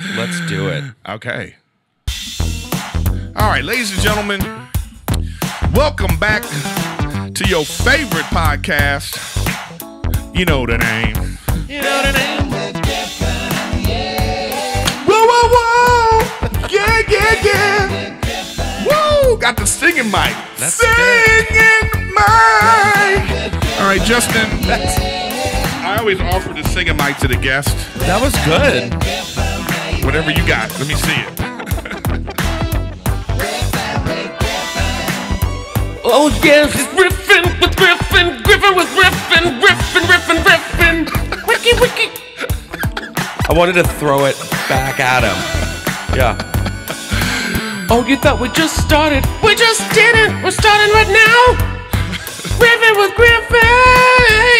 Let's do it. Okay. All right, ladies and gentlemen, welcome back to your favorite podcast. You know the name. You know the name? Whoa, whoa, whoa! Yeah, yeah, yeah! Woo! Got the singing mic. That's singing mic. All right, Justin. I always offer the singing mic to the guest. That was good. Whatever you got, let me see it. Oh yes, it's riffing with Griffin, Griffin with riffin, riffin, riffin, riffin. Wiki, wiki. I wanted to throw it back at him. Yeah. Oh, you thought we just started? We just didn't. We're starting right now. Riffin with Griffin.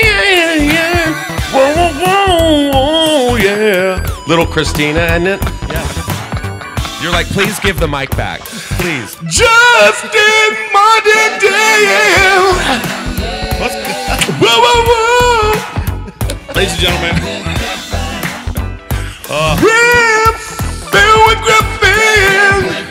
Yeah, yeah, yeah. Whoa, whoa, whoa, whoa, yeah. Little Christina in it. Yeah. You're like, please give the mic back, please. Justin Martindale. Whoa, whoa, whoa. Ladies and gentlemen. Griffin with Griffin.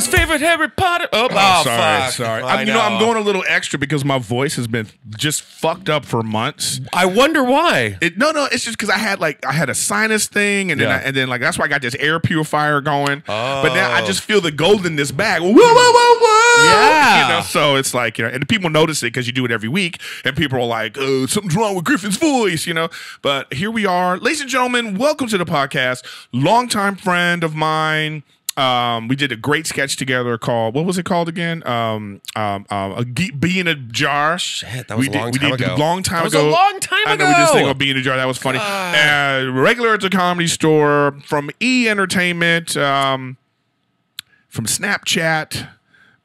His favorite Harry Potter. Oh, Oh, oh, sorry, fuck. sorry. I I'm, you know, I'm going a little extra because my voice has been just fucked up for months. I wonder why. It, no, no, it's just because I had like I had a sinus thing, and then I, and then like that's why I got this air purifier going. Oh. But now I Oh. just feel the gold in this bag. Whoa, whoa, whoa, whoa! Yeah. you know. So it's like you know, and people notice it because you do it every week, and people are like, "Oh, something's wrong with Griffin's voice," you know. But here we are, ladies and gentlemen. Welcome to the podcast. Longtime friend of mine. Um, we did a great sketch together called what was it called again? Um, um, um a ge- bee in a jar. Shit, that was we a long did, time we did ago. a long time That was ago. a long time I know we did this ago. thing on Bee in a jar. That was funny. Uh, regular at the comedy store from E Entertainment, um, from Snapchat.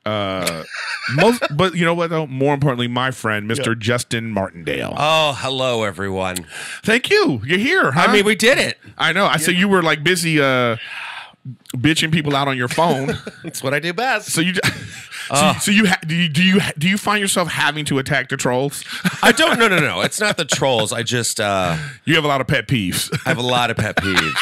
Uh, most, but you know what though? More importantly, my friend, Mr. Justin Martindale. Oh, hello, everyone. Thank you. You're here. Huh? I mean, we did it. I know. I said you were like busy uh, bitching people out on your phone. That's what I do best. so you, so, so you, ha- do you do you do you find yourself having to attack the trolls? I don't. No, no, no. It's not the trolls. I just uh, you have a lot of pet peeves. I have a lot of pet peeves.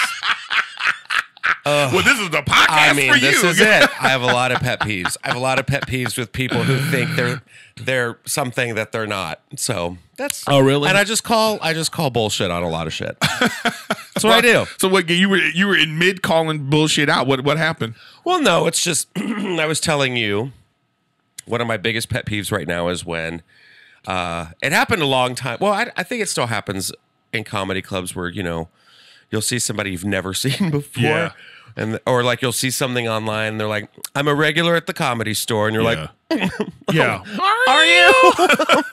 Well, this is the podcast I mean, for this is it. I have a lot of pet peeves. I have a lot of pet peeves with people who think they're they're something that they're not. So that's Oh, really? And I just call I just call bullshit on a lot of shit. That's what I do. So what? You were you were in mid calling bullshit out. What what happened? Well, no, it's just I was telling you one of my biggest pet peeves right now is when uh, it happened a long time. Well, I, I think it still happens in comedy clubs where you know you'll see somebody you've never seen before, Yeah. And or like you'll see something online and they're like, "I'm a regular at the comedy store," and you're like, yeah. "Are you?"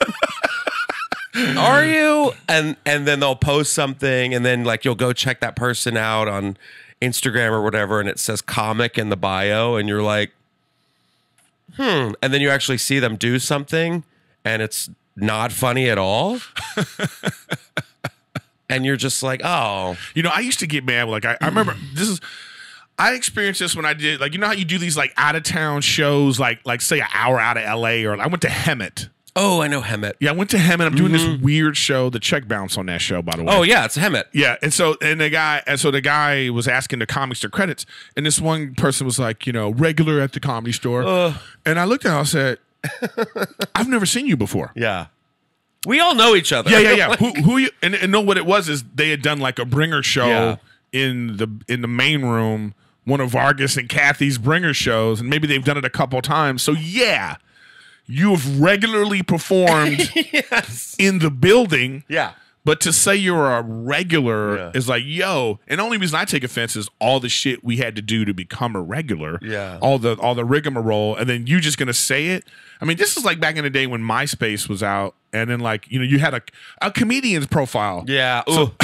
Are you? And and then they'll post something, and then like you'll go check that person out on Instagram or whatever, and it says comic in the bio, and you're like, hmm. And then you actually see them do something, and it's not funny at all. and you're just like, oh, You know, I used to get mad. Like I, I remember this is. I experienced this when I did like you know how you do these like out of town shows like like say an hour out of L.A. or I went to Hemet. oh, I know Hemet. Yeah, I went to Hemet. I'm doing this mm-hmm. weird show. The check bounce on that show, by the way. Oh yeah, it's Hemet. Yeah, and so and the guy and so the guy was asking the comics their credits, and this one person was like, you know, regular at the comedy store, and I looked at him, I said, I've never seen you before. Yeah, we all know each other. Yeah, yeah, yeah. who who you and, and know what it was is they had done like a bringer show Yeah. in the in the main room, one of Vargas and Kathy's bringer shows, and maybe they've done it a couple times. So yeah, you have regularly performed yes. in the building. Yeah. But to say you're a regular Yeah. is like, yo, and the only reason I take offense is all the shit we had to do to become a regular. Yeah. All the all the rigmarole, and then you just gonna say it. I mean, this is like back in the day when MySpace was out, and then like, you know, you had a a comedian's profile. Yeah. So-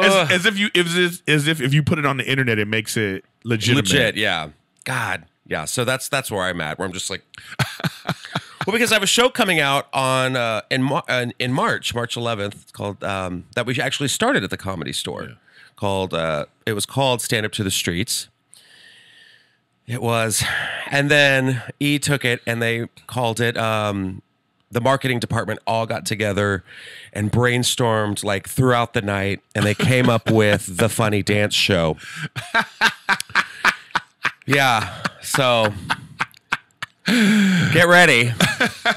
As, as if you as if, as if if you put it on the internet, it makes it legitimate. legit yeah god yeah so that's that's where i'm at where i'm just like well because i have a show coming out on uh in, uh, in march march 11th it's called um that we actually started at the comedy store called uh it was called stand up to the streets it was and then e took it and they called it um the marketing department all got together and brainstormed like throughout the night, and they came up with the funny dance show. yeah, so get ready,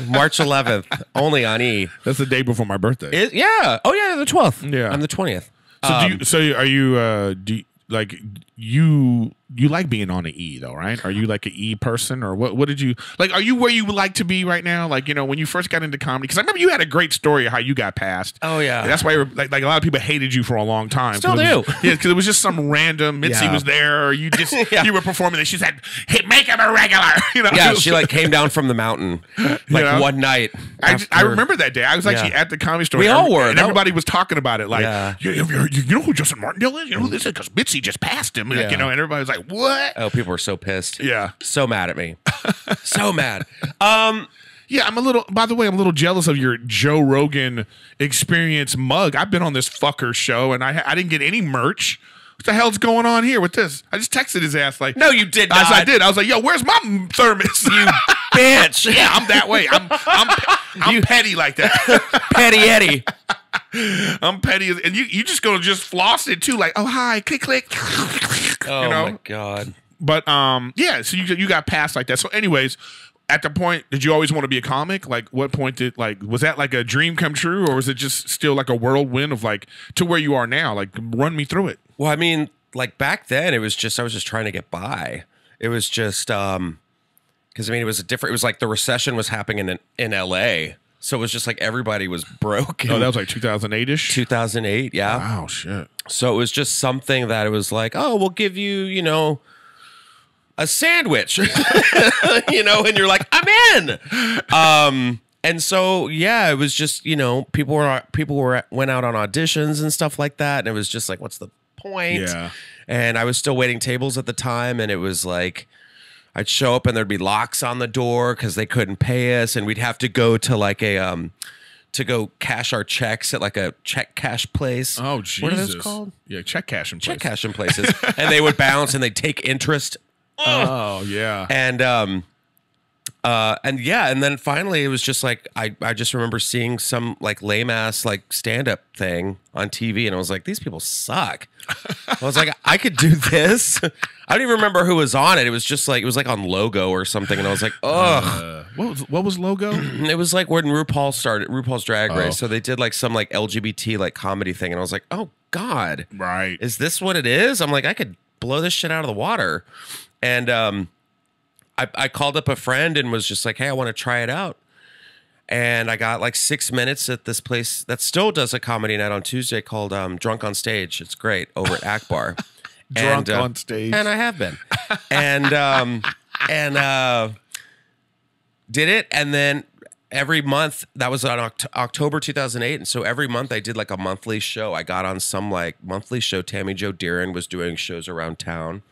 March 11th, only on E. That's the day before my birthday. It, yeah. Oh yeah, the 12th. Yeah. I'm the 20th. so do you, so are you uh do you, like you you like being on an E though, right? Are you like an E person or what what did you like are you where you would like to be right now? Like, you know, when you first got into comedy cuz I remember you had a great story of how you got passed. Oh, yeah. And that's why you were, like like a lot of people hated you for a long time. Still it was- do. Yeah, cuz it was just some random Mitzi Yeah. was there or you just Yeah. you were performing and she said, "Hey, make him a regular." You know. Yeah, she like came down from the mountain like know? one night. I, just- I remember that day. I was actually Yeah. at the comedy store. We all were. and everybody was talking about it. Like, you, you, you know who Justin Martindale is? You know who this is? Because Mitzi just passed him. Like, you know, and everybody was like, "What?" Oh, people were so pissed. Yeah. So mad at me. so mad. Um, Yeah, I'm a little. By the way, I'm a little jealous of your Joe Rogan experience mug. I've been on this fucker show, and I I didn't get any merch. What the hell's going on here with this? I just texted his ass like, no, you did not. I I did. I was like, "Yo, where's my thermos?" You bitch. yeah, I'm that way. I'm I'm I'm petty like that. Petty Eddie. I'm petty, as- and you you just gonna just floss it too, like, "Oh hi, click click." Oh You know? my god. But um, yeah. So you you got passed like that. So, anyways, at the point, did you always want to be a comic? Like, what point did like was that like a dream come true, or was it just still like a whirlwind of like to where you are now? Like, run me through it. Well, I mean, like back then, it was just I was just trying to get by. It was just um, because I mean, it was a different. It was like the recession was happening in in L.A., so it was just like everybody was broke. Oh, that was like 2008 ish. 2008. Yeah. Wow, shit. So it was just something that it was like, oh, we'll give you, you know, a sandwich, you know, and you're like, I'm in. Um, and so yeah, it was just you know people were people were went out on auditions and stuff like that, and it was just like, what's the point? Yeah. And I was still waiting tables at the time, and it was like. I'd show up and there'd be locks on the door because they couldn't pay us, and we'd have to go to like a um to go cash our checks at like a check cash place. Oh, Jesus. What are those called? Yeah, check cash in check cashing places, and they would bounce and they'd take interest. Oh, yeah. And um, uh, and yeah, and then finally it was just like I I just remember seeing some like lame ass like stand up thing on TV, and I was like, these people suck. I was like, I could do this. I don't even remember who was on it. It was just like it was like on Logo or something, and I was like, ugh. Uh, what was what was logo? It was like when RuPaul started RuPaul's Drag Race, Oh. so they did like some like LGBT like comedy thing, and I was like, oh god, right. is this what it is? I'm like, I could blow this shit out of the water. And um, I, I called up a friend and was just like, hey, I want to try it out. And I got like six minutes at this place that still does a comedy night on Tuesday called um, Drunk on Stage. It's great over at Akbar. Drunk And, uh, on stage. And I have been. and um, and uh, did it. And then every month, that was on Oct- October 2008. And so every month I did like a monthly show. I got on some like monthly show. Tammy Joe Deeren was doing shows around town.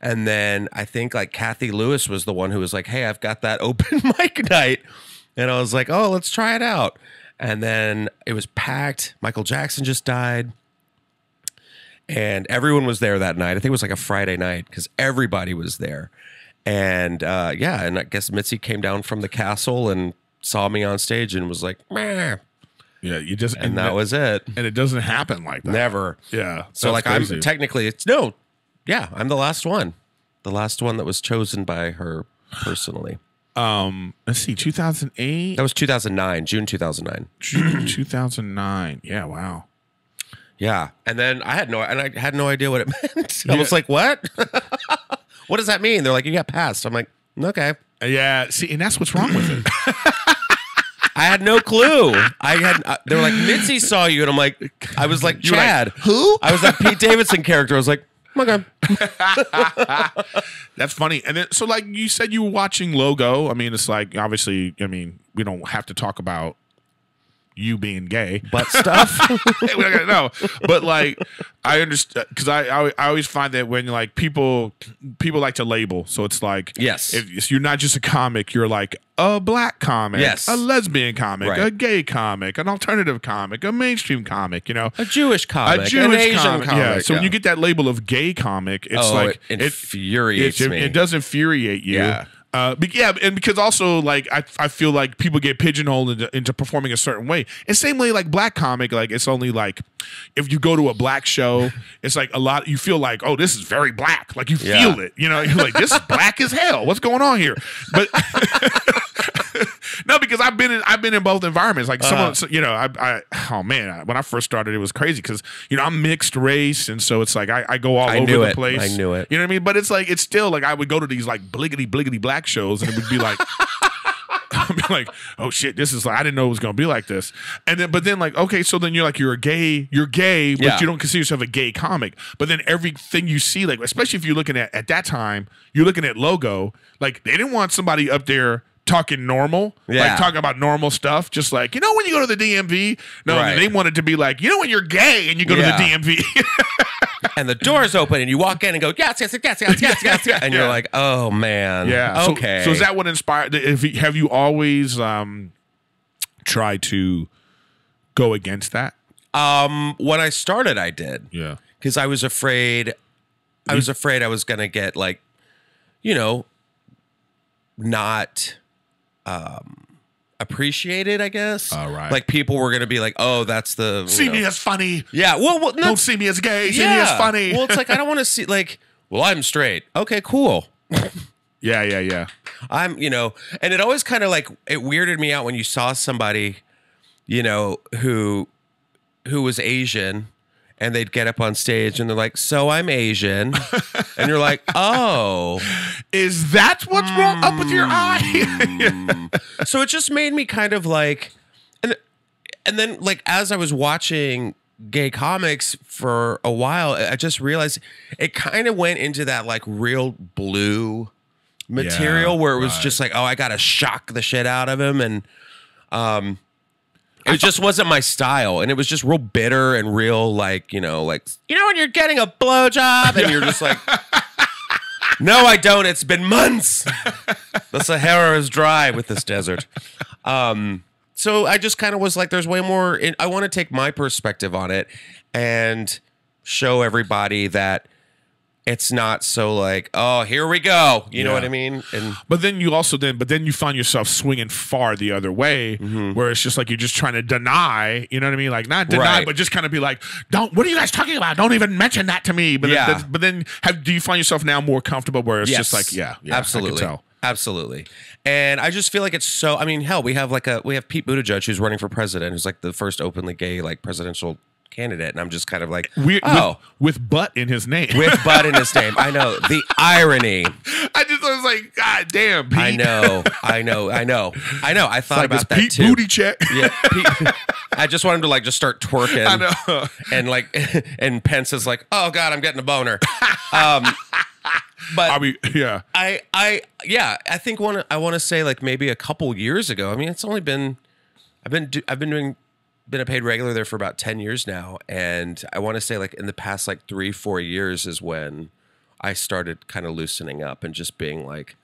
And then I think like Kathy Lewis was the one who was like, hey, I've got that open mic night. And I was like, oh, let's try it out. And then it was packed. Michael Jackson just died. And everyone was there that night. I think it was like a Friday night because everybody was there. And uh, yeah, and I guess Mitzi came down from the castle and saw me on stage and was like, Meh. yeah, you just and that was it. and it doesn't happen like that. Never. Yeah. So like crazy. I'm technically it's no, yeah, I'm the last one, the last one that was chosen by her personally. um let's see 2008 That was 2009, June 2009. June 2009. Yeah, wow. Yeah, and then I had no, and I had no idea what it meant. I Yeah. was like, "What? what does that mean?" They're like, "You got passed." I'm like, "Okay." Yeah, see, and that's what's wrong with it. I had no clue. I had. Uh, they were like, "Mitzi saw you," and I'm like, I was like, were like, "Chad, who?" I was that Pete Davidson character. I was like, "Okay." That's funny. And then, so like you said, you were watching Logo. I mean, it's like obviously. I mean, we don't have to talk about you being gay, Butt stuff. we don't gotta know. But like, I understand because I, I I always find that when like people people like to label, so it's like Yes. if, if you're not just a comic, you're like a black comic, Yes. a lesbian comic, Right. a gay comic, an alternative comic, a mainstream comic. You know, a Jewish comic, a Jewish Asian comic. comic. Yeah. So when you get that label of gay comic, it's oh, like it infuriates it, me. it does infuriate you. Yeah. Uh, be- yeah, and because also like I, I feel like people get pigeonholed into, into performing a certain way. And same way like black comic, like it's only like if you go to a black show, it's like a lot. You feel like oh, this is very black. Like you Yeah. feel it. You know, you're like this is black as hell. What's going on here? But no, because I've been in I've been in both environments. Like someone, Uh-huh. so, you know, I, I oh man, I- when I first started, it was crazy because you know I'm mixed race, and so it's like I, I go all I over the it. place. I knew it. You know what I mean? But it's like it's still like I would go to these like bliggity bliggity black shows, and it would be like. I'd be like, oh shit, this is like I didn't know it was gonna be like this. And then but then like, okay, so then you're like you're a gay, you're gay, but Yeah. you don't consider yourself a gay comic. But then everything you see, like especially if you're looking at at that time, you're looking at logo, like they didn't want somebody up there talking normal, like talking about normal stuff, just like, you know when you go to the DMV? No, Right. they wanted to be like, you know when you're gay and you go Yeah. to the DMV. and the doors open and you walk in and go yes yes yes yes yes yes, yes and you're Yeah. like oh man Yeah. Okay So, is that what inspired? If have you always um tried to go against that? um when I started I did Yeah. because I was afraid I was afraid I was gonna get like you know not um appreciated I guess Oh, right. like people were gonna be like oh that's the See know- me as funny. yeah well, well no, Don't see me as gay. See me as funny. well it's like I don't want to see like well I'm straight okay cool yeah, yeah, yeah. I'm, you know, and it always kind of like it weirded me out when you saw somebody, you know, who who was Asian and they'd get up on stage and they're like, "So I'm Asian." and you're like, "Oh." Is that what's wrong up with your eye? Mm. so it just made me kind of like and and then like as I was watching gay comics for a while, I just realized it kind of went into that like real blue material Yeah, where it was right. just like, oh, I gotta shock the shit out of him, and um, it just wasn't my style, and it was just real bitter and real like you know like you know when you're getting a blowjob and you're just like. No, I don't. It's been months. the Sahara is dry with this desert. Um, so I just kind of was like, there's way more. In, I want to take my perspective on it and show everybody that it's not so like, oh, here we go. You know what I mean? And But then you also then, but then you find yourself swinging far the other way, Mm-hmm. where it's just like you're just trying to deny. You know what I mean? Like not deny, Right. but just kind of be like, "Don't. What are you guys talking about? Don't even mention that to me." But Yeah. then, but then, have, do you find yourself now more comfortable where it's just like, yeah, yeah, absolutely, I can tell. absolutely. And I just feel like it's so. I mean, hell, we have like a we have Pete Buttigieg who's running for president, who's like the first openly gay like presidential candidate, and I'm just kind of like, oh, with, with butt in his name. with butt in his name. I know the irony. I just was like, God damn, Pete. I know, I know, I know, I know. I thought Like about that Pete too. booty check. Yeah, Pete, I just want him to like just start twerking. I know. And like, and Pence is like, "Oh God, I'm getting a boner." Um, but I mean, yeah. I, I, yeah, I think one. I want to say like maybe a couple years ago. I mean, it's only been, I've been, do, I've been doing, been a paid regular there for about ten years now, and I want to say like in the past like three, four years is when I started kind of loosening up and just being like,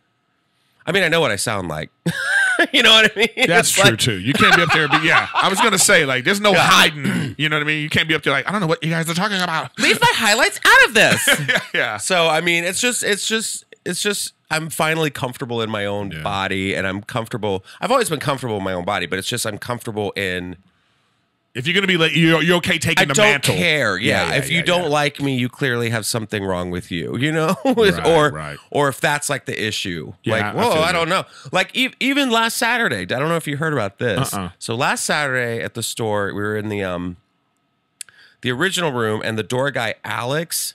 I mean, I know what I sound like. you know what I mean? That's It's true like- too. You can't be up there, but yeah, I was gonna say like, there's no Yeah. hiding. You know what I mean? You can't be up there like, I don't know what you guys are talking about. Leave my highlights out of this. yeah, So I mean, it's just, it's just, it's just. I'm finally comfortable in my own Yeah. body, and I'm comfortable. I've always been comfortable in my own body, but it's just I'm comfortable in. If you're gonna be like, you're, you're okay taking a mantle. I the don't mantle. care. Yeah, yeah, if you yeah, don't like me, you clearly have something wrong with you. You know, Right, or right. or if that's like the issue. Yeah, like, I whoa, feel I, don't know. Like e- even last Saturday, I don't know if you heard about this. Uh-uh. So last Saturday at the store, we were in the um the original room, and the door guy Alex,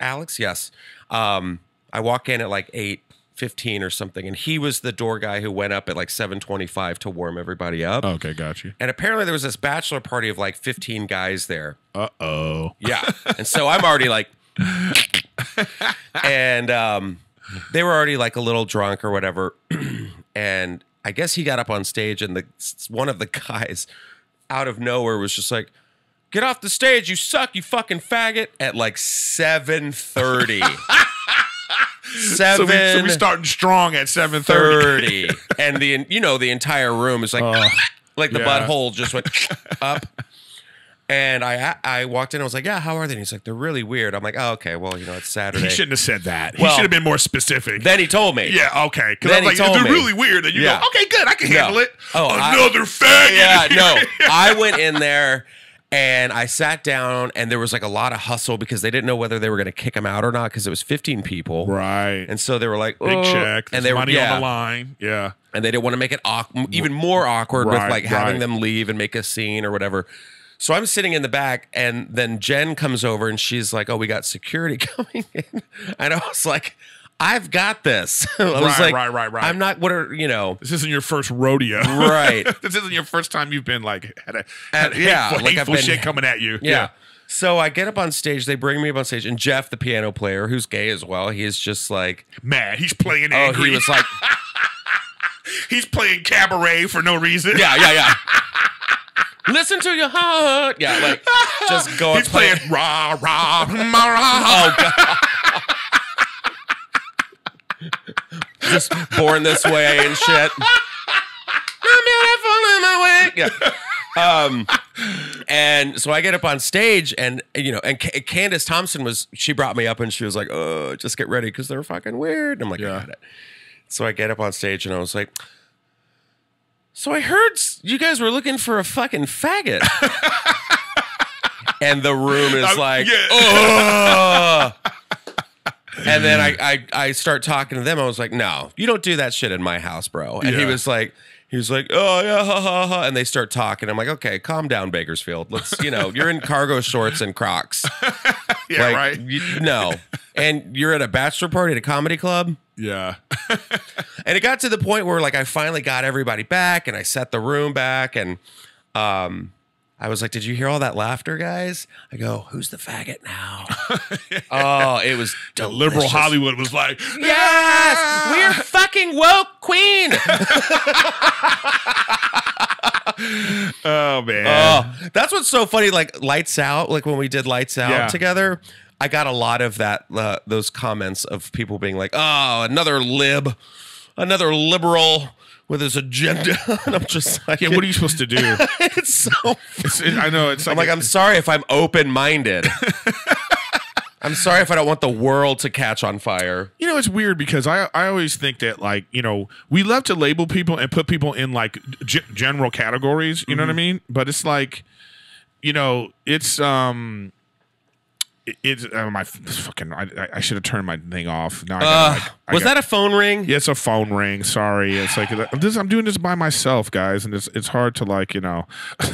Alex, yes. Um, I walk in at like eight fifteen or something, and he was the door guy who went up at like seven twenty five to warm everybody up. Okay, got you. And apparently there was this bachelor party of like fifteen guys there. Uh oh. Yeah. And so I'm already like, and um, they were already like a little drunk or whatever. and I guess he got up on stage, and the one of the guys out of nowhere was just like, "Get off the stage, you suck, you fucking faggot!" At like seven. So we, so we starting strong at seven thirty. and the you know the entire room is like Oh, like the yeah. butthole just went up. And I I walked in. I was like, "Yeah, how are they?" And he's like, "They're really weird." I'm like, "Oh, okay. Well, you know, it's Saturday." He shouldn't have said that. he should have been more specific. Then he told me. yeah, okay. Because I'm he like, they're me. really weird. And you Yeah. go, okay, good. I can No. handle it. Oh, I- Another faggot. Yeah, no. I went in there and I sat down, and there was like a lot of hustle because they didn't know whether they were going to kick him out or not because it was 15 people. Right. And so they were like, Big "Oh," check. There's and they were money yeah, on the line. Yeah. and they didn't want to make it awk- even more awkward Right, with like having right. them leave and make a scene or whatever. So I'm sitting in the back, and then Jen comes over and she's like, "Oh, we got security coming in," and I was like, "I've got this." I was Right, like, right, right, right. I'm not. What are you know? This isn't your first rodeo. Right. this isn't your first time you've been like had a At- had yeah, hateful, like hateful been- shit coming at you. Yeah. So I get up on stage. They bring me up on stage, and Jeff, the piano player, who's gay as well, he is just like, Mad. He's playing oh, angry. he was like, He's playing cabaret for no reason. yeah, yeah, yeah. Listen to your heart. Yeah, like just go He's and play. playing rah rah rah rah. Oh god. Just born this way and shit. I'm beautiful in my way. Yeah. Um, and so I get up on stage, and you know, and C- Candace Thompson was she brought me up, and she was like, "Oh, just get ready because they're fucking weird." And I'm like, Yeah. "I got it." So I get up on stage, and I was like, "So I heard you guys were looking for a fucking faggot." and the room is I'm- like, yeah. And then I, I I start talking to them. I was like, "No, you don't do that shit in my house, bro." And he Yeah. was like, he was like, "Oh yeah, ha ha ha," and they start talking. I'm like, "Okay, calm down, Bakersfield. Let's, you know, you're in cargo shorts and Crocs. Yeah, like, right. you- no, and you're at a bachelor party at a comedy club." Yeah. And it got to the point where like I finally got everybody back and I set the room back and um I was like, "Did you hear all that laughter, guys?" I go, "Who's the faggot now?" oh, it was The liberal. Hollywood was like, Yes, we're fucking woke queen. oh man. Oh, that's what's so funny. Like lights out, like when we did lights out Yeah. together, I got a lot of that. Uh, those comments of people being like, "Oh, another lib, another liberal with his agenda," and I'm just like, yeah, what are you supposed to do? it's so. It's- it- I know it's like, I'm like, I'm sorry if I'm open minded. I'm sorry if I don't want the world to catch on fire. You know, it's weird because I I always think that like you know we love to label people and put people in like general categories. You know what I mean? But it's like, you know, it's um. It- It's uh, my fucking. I, I- should have turned my thing off. Now I gotta, Uh, like, was got- that a phone ring? Yeah, it's a phone ring. Sorry, it's like I'm, this, I'm doing this by myself, guys, and it's it's hard to like you know.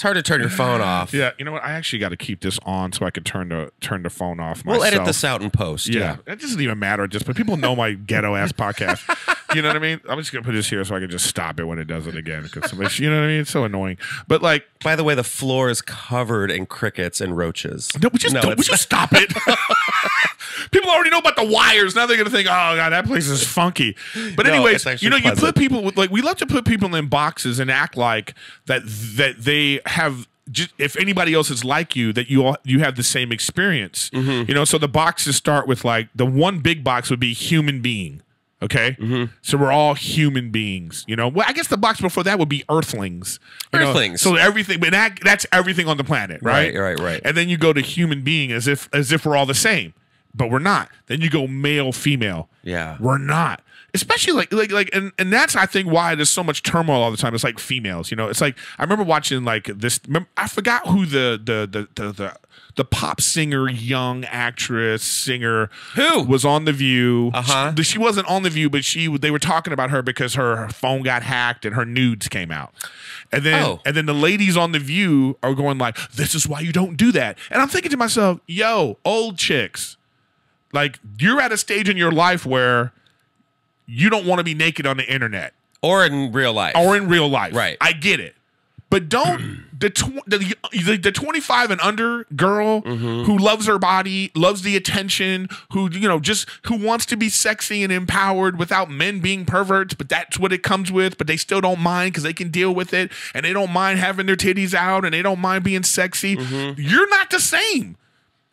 It's hard to turn your phone off. Yeah, you know what? I actually got to keep this on so I can turn the turn the phone off. Myself. We'll edit this out in post. Yeah, it doesn't even matter. Just but people know my ghetto ass podcast. You know what I mean? I'm just gonna put this here so I can just stop it when it does it again because you know what I mean. It's so annoying. But like, By the way, the floor is covered in crickets and roaches. no, we just don't, we it's- just stop it. people already know about the wires. Now they're gonna think, oh god, that place is funky. But No, anyways, you know, you put people with like we love to put people in boxes and act like that that they have. Just, if anybody else is like you, that you all, you have the same experience, Mm-hmm. you know. So the boxes start with like the one big box would be human being, okay. Mm-hmm. So we're all human beings, you know. Well, I guess the box before that would be Earthlings. you know? Earthlings. So everything, but that, that's everything on the planet, right? Right, right, right. And then you go to human being as if as if we're all the same, but we're not. Then you go male, female. Yeah. We're not. Especially like like like and, and that's I think why there's so much turmoil all the time. It's like females, you know. It's like I remember watching like this. I forgot who the the the the the, the pop singer, young actress singer Who? was on the View. Uh-huh. She, she wasn't on the View, but she they were talking about her because her phone got hacked and her nudes came out. And then Oh. and then the ladies on the View are going like, "This is why you don't do that." And I'm thinking to myself, "Yo, old chicks." like you're at a stage in your life where you don't want to be naked on the internet Or in real life. or in real life. Right. I get it. But don't the, tw- the the the 25 and under girl Mm-hmm. who loves her body, loves the attention, who you know just who wants to be sexy and empowered without men being perverts, but that's what it comes with, but they still don't mind cuz they can deal with it and they don't mind having their titties out and they don't mind being sexy. Mm-hmm. You're not the same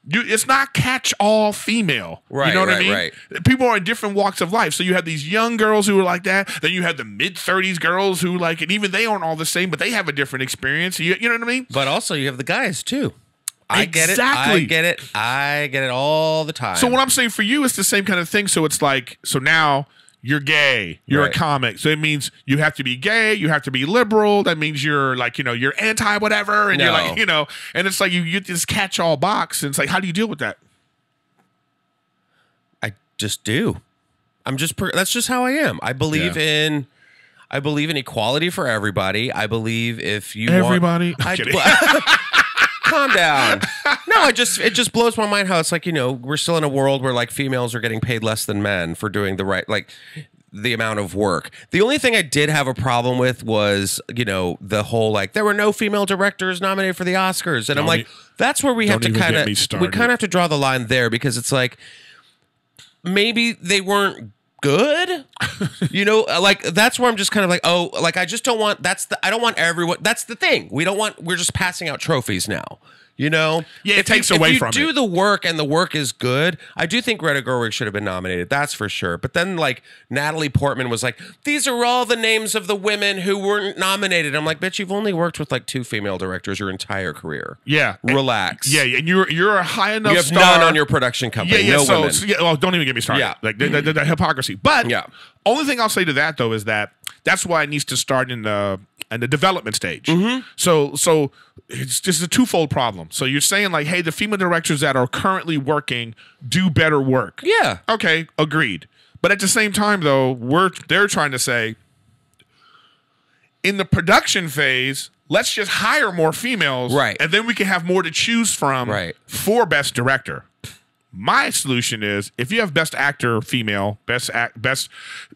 You, it's not catch all female. Right, You know what I mean? right. People are in different walks of life. So you have these young girls who are like that. Then you have the mid 30s girls who like, and even they aren't all the same, but they have a different experience. You, you know what I mean? But also, you have the guys too. I get it. I get it. I get it all the time. So what I'm saying for you is the same kind of thing. So it's like, so now you're gay, you're Right. a comic. So it means you have to be gay, you have to be liberal. That means you're like, you know, you're anti whatever, and you're like, you know, and it's like you get this catch all box, and it's like, how do you deal with that? I just do. I'm just. Per- that's just how I am. I believe Yeah. in. I believe in equality for everybody. I believe if you Everybody? want, I'm I, kidding. calm down. No, I just it just blows my mind how it's like you know we're still in a world where like females are getting paid less than men for doing the right like the amount of work. The only thing I did have a problem with was you know the whole like there were no female directors nominated for the Oscars, and I'm like e- that's where we have to kind of we kind of have to draw the line there because it's like maybe they weren't good? You know uh, like that's where i'm just kind of like oh like i just don't want that's the i don't want everyone that's the thing. We don't want we're just passing out trophies now you know Yeah, it you- takes if away you from do it. the work and the work is good i do think greta gerwig should have been nominated that's for sure but then like natalie portman was like these are all the names of the women who weren't nominated i'm like bitch you've only worked with like two female directors your entire career Yeah, relax yeah, and you're you're a high enough you have star. none on your production company yeah, yeah. no so, so- yeah, well, don't even get me started. Yeah. like the, the, the hypocrisy. But Yeah. only thing I'll say to that though is that that's why it needs to start in the in the development stage. Mm-hmm. So so it's just a twofold problem. So you're saying like, hey, the female directors that are currently working do better work. yeah Okay, agreed. But at the same time, though, we're they're trying to say in the production phase, let's just hire more females, Right. And then we can have more to choose from, Right. For best director. My solution is if you have best actor female, best act, best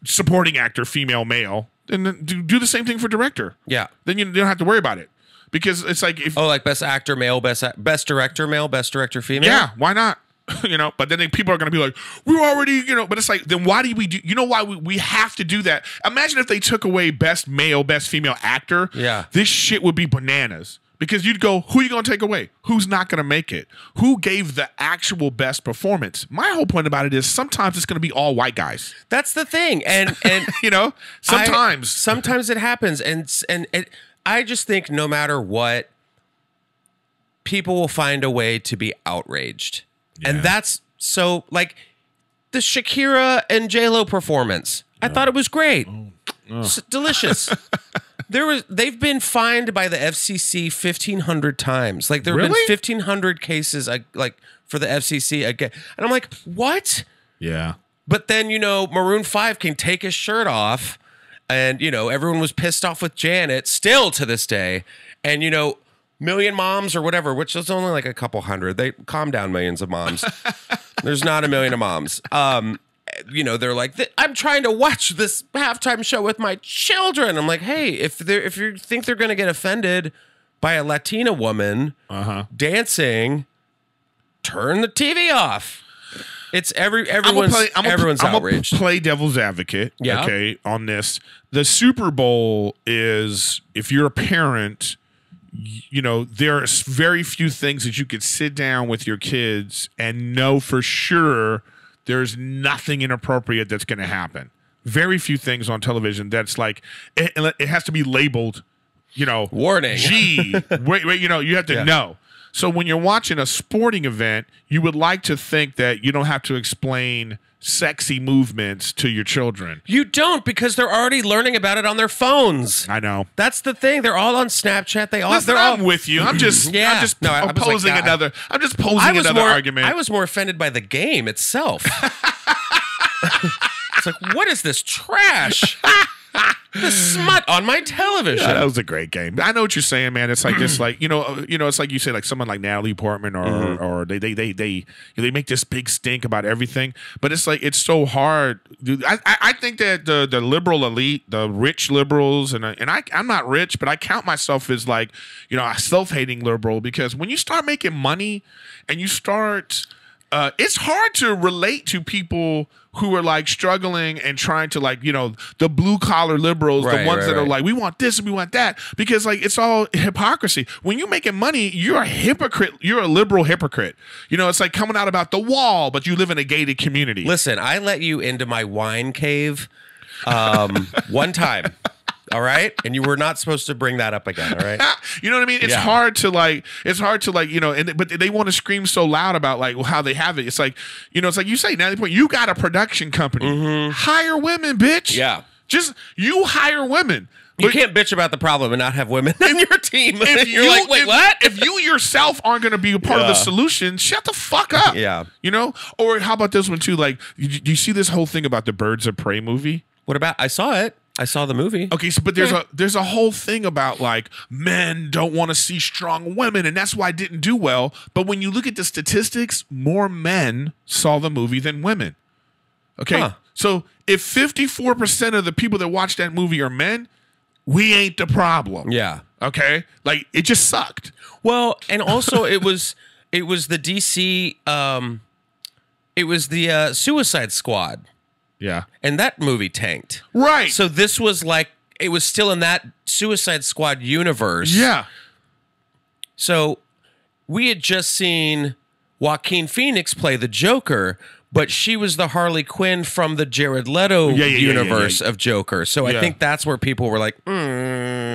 supporting actor female male, then then do, do the same thing for director. yeah Then you don't have to worry about it because it's like if Oh, like best actor male, best best director male, best director female. Yeah, why not? you know, but then they, people are going to be like, we're already, you know, but it's like, then why do we do, you know, why we, we have to do that? Imagine if they took away best male, best female actor. Yeah. This shit would be bananas because you'd go, who are you going to take away? Who's not going to make it? Who gave the actual best performance? My whole point about it is sometimes it's going to be all white guys, that's the thing. And and you know, I- sometimes. sometimes it happens, and and it. I just think no matter what, people will find a way to be outraged, and that's so like the Shakira and J Lo performance. I thought it was great, oh, S- delicious. There was they've been fined by the FCC fifteen hundred times. Like there have Really? been fifteen hundred cases like, like for the FCC again, and I'm like, what? yeah. But then, you know, Maroon 5 can take his shirt off. And, you know, everyone was pissed off with Janet still to this day. And, you know, Million Moms or whatever, which is only like a couple hundred. They calm down, millions of moms. There's not a million of moms. Um, you know, they're like, I'm trying to watch this halftime show with my children. I'm like, hey, if they if you think they're going to get offended by a Latina woman Uh-huh. dancing, turn the TV off. It's every I'm everyone's play, I'm everyone's I'm gonna outraged. play devil's advocate. Yeah. Okay. On this, the Super Bowl is if you're a parent, you know there are very few things that you could sit down with your kids and know for sure there's nothing inappropriate that's going to happen. Very few things on television that's like it, it has to be labeled. You know, Warning. G. wait, wait. You know, you have to Yeah. know. So when you're watching a sporting event, you would like to think that you don't have to explain sexy movements to your children. You don't because they're already learning about it on their phones. I know. That's the thing. They're all on Snapchat. They all Listen, they're all I'm with you. I'm just, Yeah. I'm just No, I- I was like another. I'm just posing I was another more argument. I was more offended by the game itself. it's like, what is this trash? this smut on my television. Yeah, that was a great game. I know what you're saying, man. It's like just like you know, uh, you know, it's like you say, like someone like Natalie Portman, or Mm-hmm. or they they they they they make this big stink about everything. But it's like it's so hard. Dude, I I I think that the the liberal elite, the rich liberals, and and I I'm not rich, but I count myself as like you know a self hating liberal because when you start making money and you start uh, it's hard to relate to people who are like struggling and trying to like you know the blue collar liberals, the ones right, that are like we want this and we want that because like it's all hypocrisy. When you're making money, you're a hypocrite. You're a liberal hypocrite. You know, it's like coming out about the wall, but you live in a gated community. Listen, I let you into my wine cave um, one time. All right, and you were not supposed to bring that up again. All right. you know what I mean? It's Yeah. hard to like, it's hard to like, you know, and but they want to scream so loud about like how they have it. It's like, you know, it's like you say, Natalie Portman, you got a production company, hire women, bitch. Mm-hmm. Yeah. just you hire women. You But can't bitch about the problem and not have women in your team. if You're you, like, wait, if, what? If you yourself aren't going to be a part of the solution, shut the fuck up. Yeah. you know. Or how about this one too? Like, you- do you see this whole thing about the Birds of Prey movie? what about? I saw it. I saw the movie. Okay, so but there's a there's a whole thing about like men don't want to see strong women, and that's why it didn't do well. But when you look at the statistics, more men saw the movie than women. Okay, Huh. so if 54 percent of the people that watch that movie are men, we ain't the problem. Yeah. Okay, like it just sucked. Well, and also it was it was the DC um it was the uh, Suicide Squad Yeah. and that movie tanked. Right. So this was like it was still in that Suicide Squad universe. yeah. So we had just seen Joaquin Phoenix play the Joker, but she was the Harley Quinn from the Jared Leto Yeah, yeah, universe yeah. of Joker. So. I think that's where people were like, mm.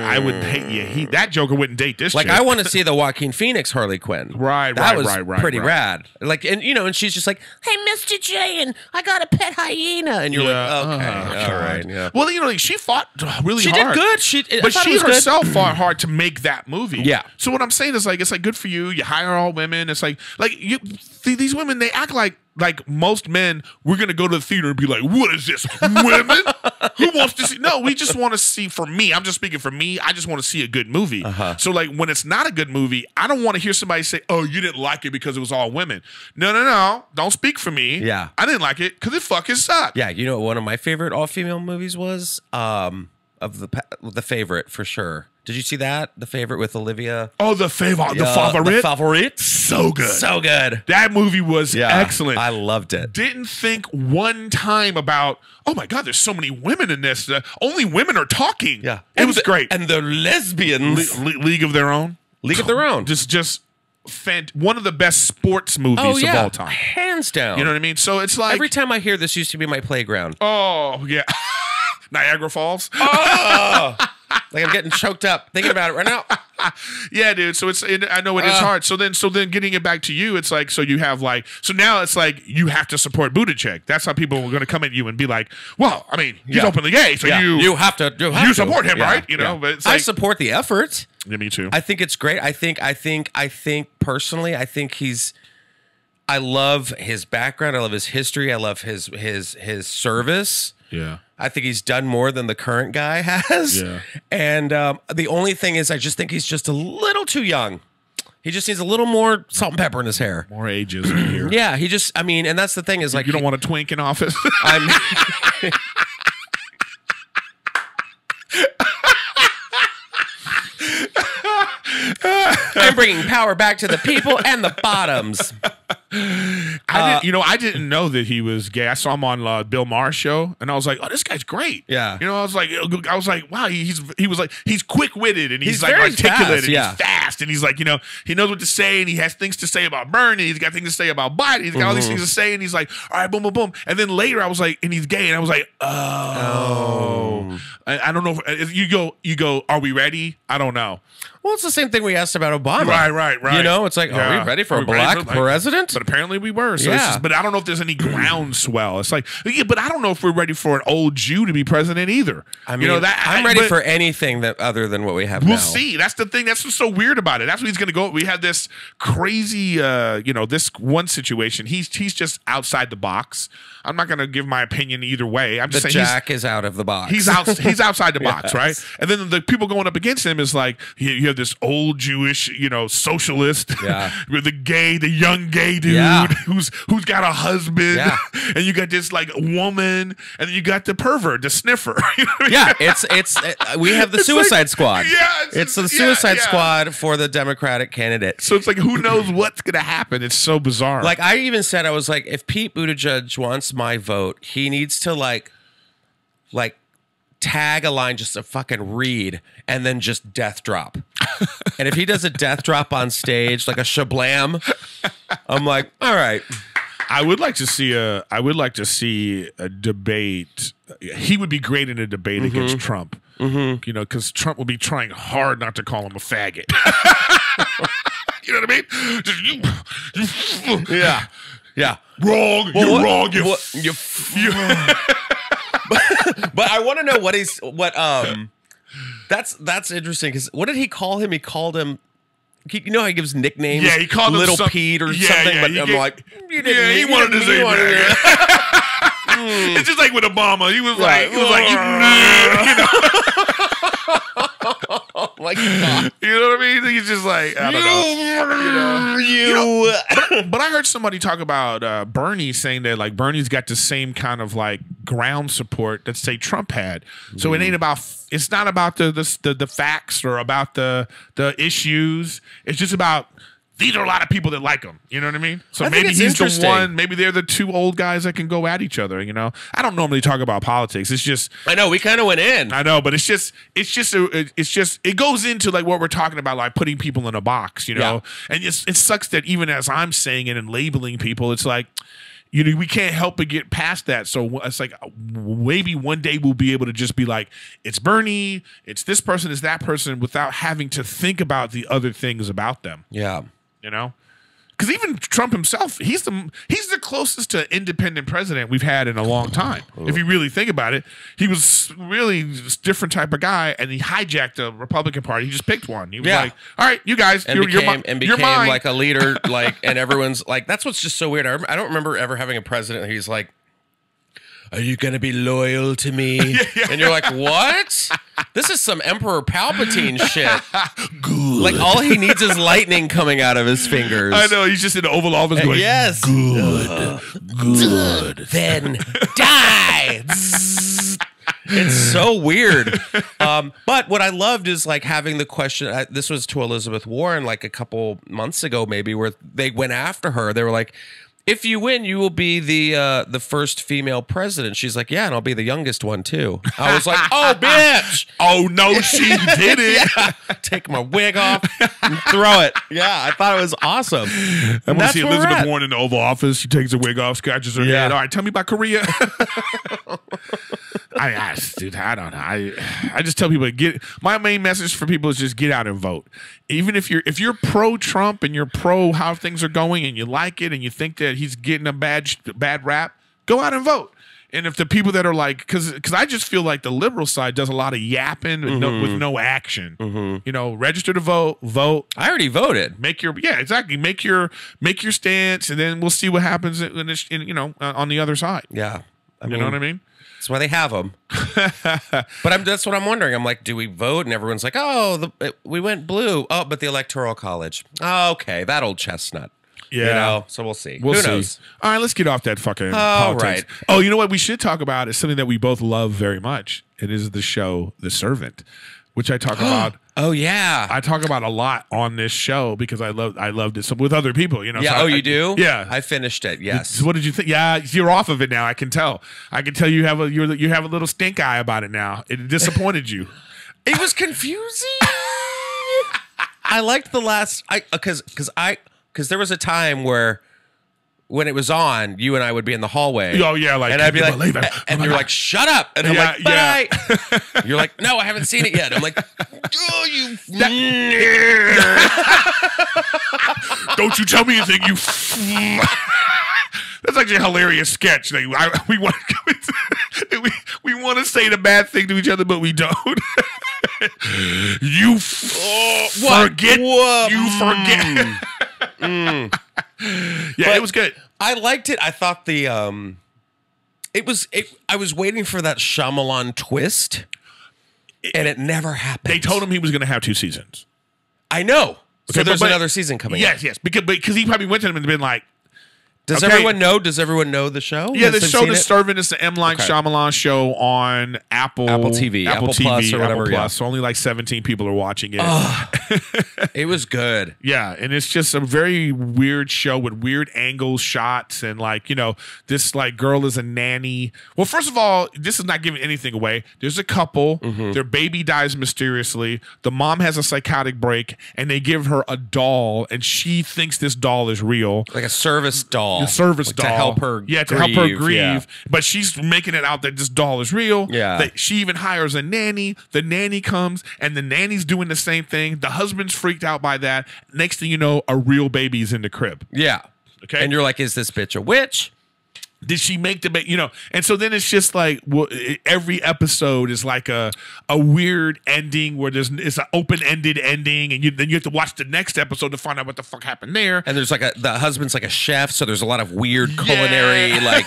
I would hate yeah, he mm. that Joker wouldn't date this like chick. I want to see the Joaquin Phoenix Harley Quinn. Right, that right, was right, right, pretty right. rad. Like, and you know, and she's just like, "Hey, Mister J, and I got a pet hyena," and you're Yeah. like, "Okay, Oh, all right, yeah." Well, you know, like, she fought really hard. She hard. did good. She, but she was good. herself fought hard to make that movie. Yeah. So what I'm saying is like it's like good for you. You hire all women. It's like like you see these women they act like like most men we're gonna go to the theater and be like what is this women? Who wants to see no we just want to see for me. I'm just speaking for me. I just want to see a good movie. Uh-huh. so like when it's not a good movie I don't want to hear somebody say oh you didn't like it because it was all women. No no no. Don't speak for me. Yeah. I didn't like it because it fucking sucked. Yeah, you know what one of my favorite all female movies was? Um of the the favorite for sure. Did you see that? The favorite with Olivia. oh the favor the favorite The favorite. so good So good. that movie was Yeah, excellent I loved it. didn't think one time about oh my god there's so many women in this uh, only women are talking Yeah, it And was the- great And the lesbians. Le- Le- league of their own League of Their Own. just just fant- one of the best sports movies oh yeah, of all time hands down. you know what i mean so it's like Every time I hear this used to be my playground. oh yeah niagara falls Oh, like I'm getting choked up thinking about it right now. yeah dude so it's it, i know it is Uh. hard so then so then getting it back to you it's like so you have like so now it's like you have to support Buttigieg. that's how people are going to come at you and be like well i mean he's Yeah. openly gay so Yeah, you have to. You, have you to. support him, Yeah, right? You know, but it's I support the effort. yeah, me too I think it's great. I think I think I think personally, I think he's I love his background, I love his history, I love his his his service. Yeah I think he's done more than the current guy has. Yeah. And um, the only thing is I just think he's just a little too young. He just needs a little more salt and pepper in his hair. more ages in here Yeah, he just I mean, and that's the thing is like you don't want a twink in office I'm I'm bringing power back to the people and the bottoms. I Uh, didn't, you know, I didn't know that he was gay. I saw him on uh, Bill Maher's show, and I was like, "Oh, this guy's great." Yeah. you know, I was like, I was like, "Wow, he's he was like he's quick witted and he's, He's like articulate fast, and yeah. he's fast and he's like, you know, he knows what to say and he has things to say about Bernie. He's got things to say about Biden. He's got all Mm-hmm. these things to say, and he's like, all right, boom, boom, boom. And then later, I was like, and he's gay, and I was like, oh, I, I don't know. If, if you go, you go, are we ready? I don't know. Well, it's the same thing we asked about Obama. Right, right, right. You know, it's like, are we ready for a black for, like- president? But apparently we were. So Yeah. just, but I don't know if there's any groundswell. It's like, yeah, but I don't know if we're ready for an old Jew to be president either. I mean, you know that I'm I- ready for anything that other than what we have We'll now. see. That's the thing. That's what's so weird about it. That's what he's going to go. We have this crazy, uh, you know, this one situation. He's he's just outside the box. I'm not going to give my opinion either way. I'm The just saying Jack is out of the box. He's out. He's outside the box, Yes. right? And then the people going up against him is like you you have this old Jewish, you know, socialist, Yeah. with the gay, the young gay dude Yeah. who's who's got a husband, Yeah. and you got this like woman, and then you got the pervert, the sniffer. You know I mean? Yeah, it's it's uh, we have the It's like- Suicide Squad. Yeah, it's- it's the Suicide. Squad for the Democratic candidate. So it's like who knows what's gonna happen? It's so bizarre. Like I even said, I was like, if Pete Buttigieg wants my vote, he needs to like, like, tag a line, just a fucking read, and then just death drop. and if he does a death drop on stage, like a shablam, I'm like, all right, I would like to see a. I would like to see a debate. He would be great in a debate Mm-hmm. against Trump. You know, because Trump will be trying hard not to call him a faggot. you know what I mean? Just you, you yeah, yeah. wrong. you're what- wrong. You, what- you you- but, but I want to know what he's what um that's that's interesting because what did he call him? He called him. You know how he gives nicknames? Yeah, he called him Little some- Pete or Yeah, something. yeah, but I'm gave- like, you yeah, he you wanted to didn't- say you wanted that. it's just like with Obama. He was like, he was like, you, you know, God! you know what I mean? He's just like, I don't know. You, But I heard somebody talk about uh, Bernie saying that like Bernie's got the same kind of like ground support that say Trump had. So it ain't about it's not about the the the, the facts or about the the issues. It's just about these are a lot of people that like him. You know what I mean? So I maybe he's the one. Maybe they're the two old guys that can go at each other. You know, I don't normally talk about politics. It's just I know we kind of went in. I know, but it's just it's just a, it's just it goes into like what we're talking about, like putting people in a box, you know. And it's, it sucks that even as I'm saying it and labeling people, it's like you know we can't help but get past that. So it's like maybe one day we'll be able to just be like, it's Bernie, it's this person, it's that person, without having to think about the other things about them, Yeah. You know. Because even Trump himself, he's the he's the closest to independent president we've had in a long time. If you really think about it, he was really a different type of guy, and he hijacked the Republican Party. He just picked one. He was Yeah. like, "All right, you guys, and you're, became you're, mi- and you're became mine." like a leader, like, and everyone's like, that's what's just so weird. I, rem- I don't remember ever having a president who's like, "Are you gonna be loyal to me?" And you're like, "What? This is some Emperor Palpatine shit." Good. Like all he needs is lightning coming out of his fingers. I know he's just in the Oval Office uh, going, Yes. good, uh, good." Then die. It's so weird. Um, but what I loved is like having the question. I, this was to Elizabeth Warren like a couple months ago, maybe, where they went after her. They were like, "If you win, you will be the uh, the first female president." She's like, "Yeah, and I'll be the youngest one too." I was like, "Oh, bitch!" Oh no, she did it. Yeah. Take my wig off and throw it. Yeah, I thought it was awesome. I And want to see Elizabeth. Warren in the Oval Office. She takes her wig off, scratches her Yeah. head. All right, tell me about Korea. I, I, dude, I don't know. I, I just tell people to get. My main message for people is just get out and vote. Even if you're if you're pro Trump and you're pro how things are going and you like it and you think that he's getting a bad bad rap, go out and vote. And if the people that are like, because because I just feel like the liberal side does a lot of yapping with, no, with no action. You know, register to vote, vote, I already voted. make your yeah exactly make your make your stance and then we'll see what happens in, in you know uh, on the other side Yeah. I you mean, know what i mean That's why they have them. but I'm, that's what I'm wondering. I'm like, do we vote? And everyone's like, oh, the, it, we went blue. Oh, but the electoral college. Oh, okay, that old chestnut. You Yeah. know, so we'll see. we'll Who see knows? all right let's get off that fucking All politics right. oh you know what we should talk about is something that we both love very much it is the show the servant which i talk about Oh yeah. i talk about a lot on this show because i love i loved it so with other people you know yeah. so oh, I- you do? yeah I finished it. Yes. So what did you think? Yeah, you're off of it now. I can tell. I can tell you have a you're, you have a little stink eye about it now. It disappointed you. It was confusing. I liked the last I uh, because because I because there was a time where when it was on, you and I would be in the hallway. Oh, yeah, like, and I'd be like, believe it? and Oh, my you're God. like, shut up, and I'm Yeah, like, yeah. bye. you're like, no, I haven't seen it yet. I'm like, oh, you. Don't you tell me anything, you. That's actually a hilarious sketch. Like, I, we want we, we want to say the bad thing to each other, but we don't. you f- what? forget. What? You forget. Mm. yeah, it was good. I liked it. I thought the um, it was it. I was waiting for that Shyamalan twist, and it never happened. They told him he was going to have two seasons. I know. So Okay, there's but- but- another season coming. Yes, out. yes, because because he probably went to them and been like, Does Okay. everyone know? Does everyone know the show? yeah, the show The? Servant is the M. Night Okay. Shyamalan show on Apple Apple TV, Apple TV, Plus or whatever, Apple yeah. Plus. So only like 17 people are watching it. It was good. Yeah, and it's just a very weird show with weird angles, shots, and like you know, this like girl is a nanny. Well, first of all, this is not giving anything away. There's a couple. Mm-hmm. Their baby dies mysteriously. The mom has a psychotic break, and they give her a doll, and she thinks this doll is real. Like a service doll. A service Like doll To help her yeah, to help her grieve. yeah. But she's making it out that this doll is real. Yeah. That she even hires a nanny. The nanny comes, and the nanny's doing the same thing. The husband's freaked out by that. Next thing you know, a real baby's in the crib. Yeah. Okay. And you're like, is this bitch a witch? Did she make the? You know, and so then it's just like well, every episode is like a a weird ending where there's it's an open ended ending, and you then you have to watch the next episode to find out what the fuck happened there. And there's like a the husband's like a chef, so there's a lot of weird culinary like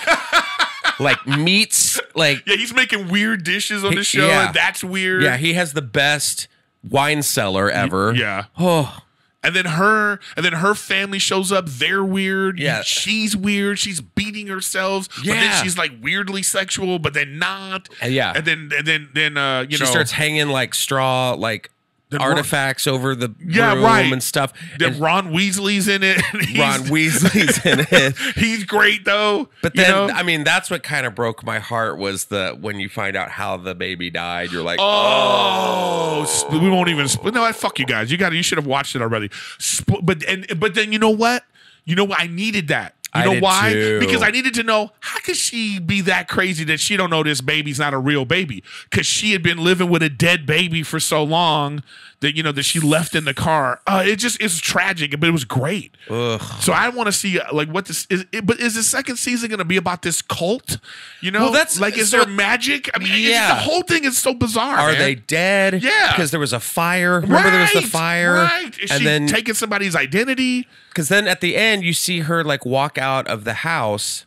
like meats. Like Yeah, he's making weird dishes on the show, yeah. and that's weird. yeah, he has the best wine cellar ever. Yeah. Oh, And then her and then her family shows up. They're weird. Yeah. She's weird. She's beating herself. But Yeah. then she's like weirdly sexual, but then not. Uh, yeah. And then and then then uh you know she starts hanging like straw like Then Ron- artifacts over the Yeah, room right. and stuff. then And Ron Weasley's in it. Ron Weasley's in it. He's great though. But then, know? I mean, that's what kind of broke my heart was the when you find out how the baby died. You're like, Oh, oh. sp- we won't even. No, I fuck you guys. You got. You should have watched it already. Sp- but and but then you know what? You know what? I needed that. You I know why? too. Because I needed to know how could she be that crazy that she don't know this baby's not a real baby? Because she had been living with a dead baby for so long that you know that she left in the car. Uh, it just it's tragic, but it was great. ugh. So I want to see uh, like what this is. It, but is the second season going to be about this cult? You know, Well, that's- like is so- there magic? I mean, Yeah. the whole thing is so bizarre. Are man. they dead? Yeah. because there was a fire. Remember, there was the fire, Right. Is and she then taking somebody's identity? Because then at the end you see her like walk out of the house.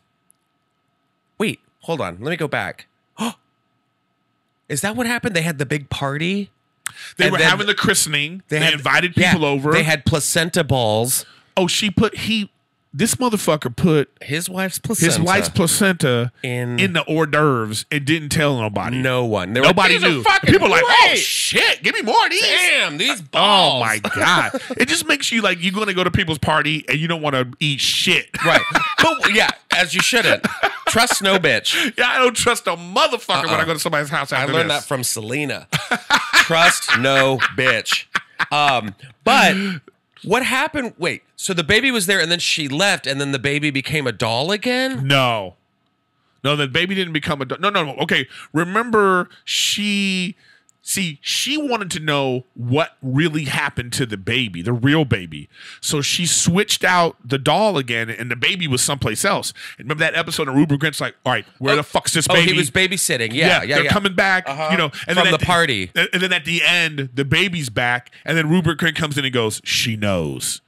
Wait, hold on. Let me go back. Is that what happened? They had the big party. They And were having the christening. They, had invited yeah, people over. They had placenta balls. oh, she put he. This motherfucker put His wife's placenta. his wife's placenta In- in the hors d'oeuvres and didn't tell nobody. No one. They Nobody like, knew. People were like, oh shit, give me more of these. Damn, these balls. Oh my god! it just makes you like you're going to go to people's party and you don't want to eat shit. Right. But yeah, as you shouldn't. Trust no bitch. Yeah, I don't trust a motherfucker when Uh-uh. I go to somebody's house. I learned this. that from Selena. Trust no bitch. Um, but what happened? Wait, so the baby was there and then she left and then the baby became a doll again? No. No, the baby didn't become a. Doll. No, no, no. Okay. Remember, she. See, she wanted to know what really happened to the baby, the real baby. So she switched out the doll again, and the baby was someplace else. And remember that episode of Rupert Grint's like, all right, where the fuck's this baby? Oh, he was babysitting. Yeah, yeah, yeah. they're coming back, Uh-huh. you know, and From then the party. And and then at the end, the baby's back, and then Rupert Grint comes in and goes, "She knows."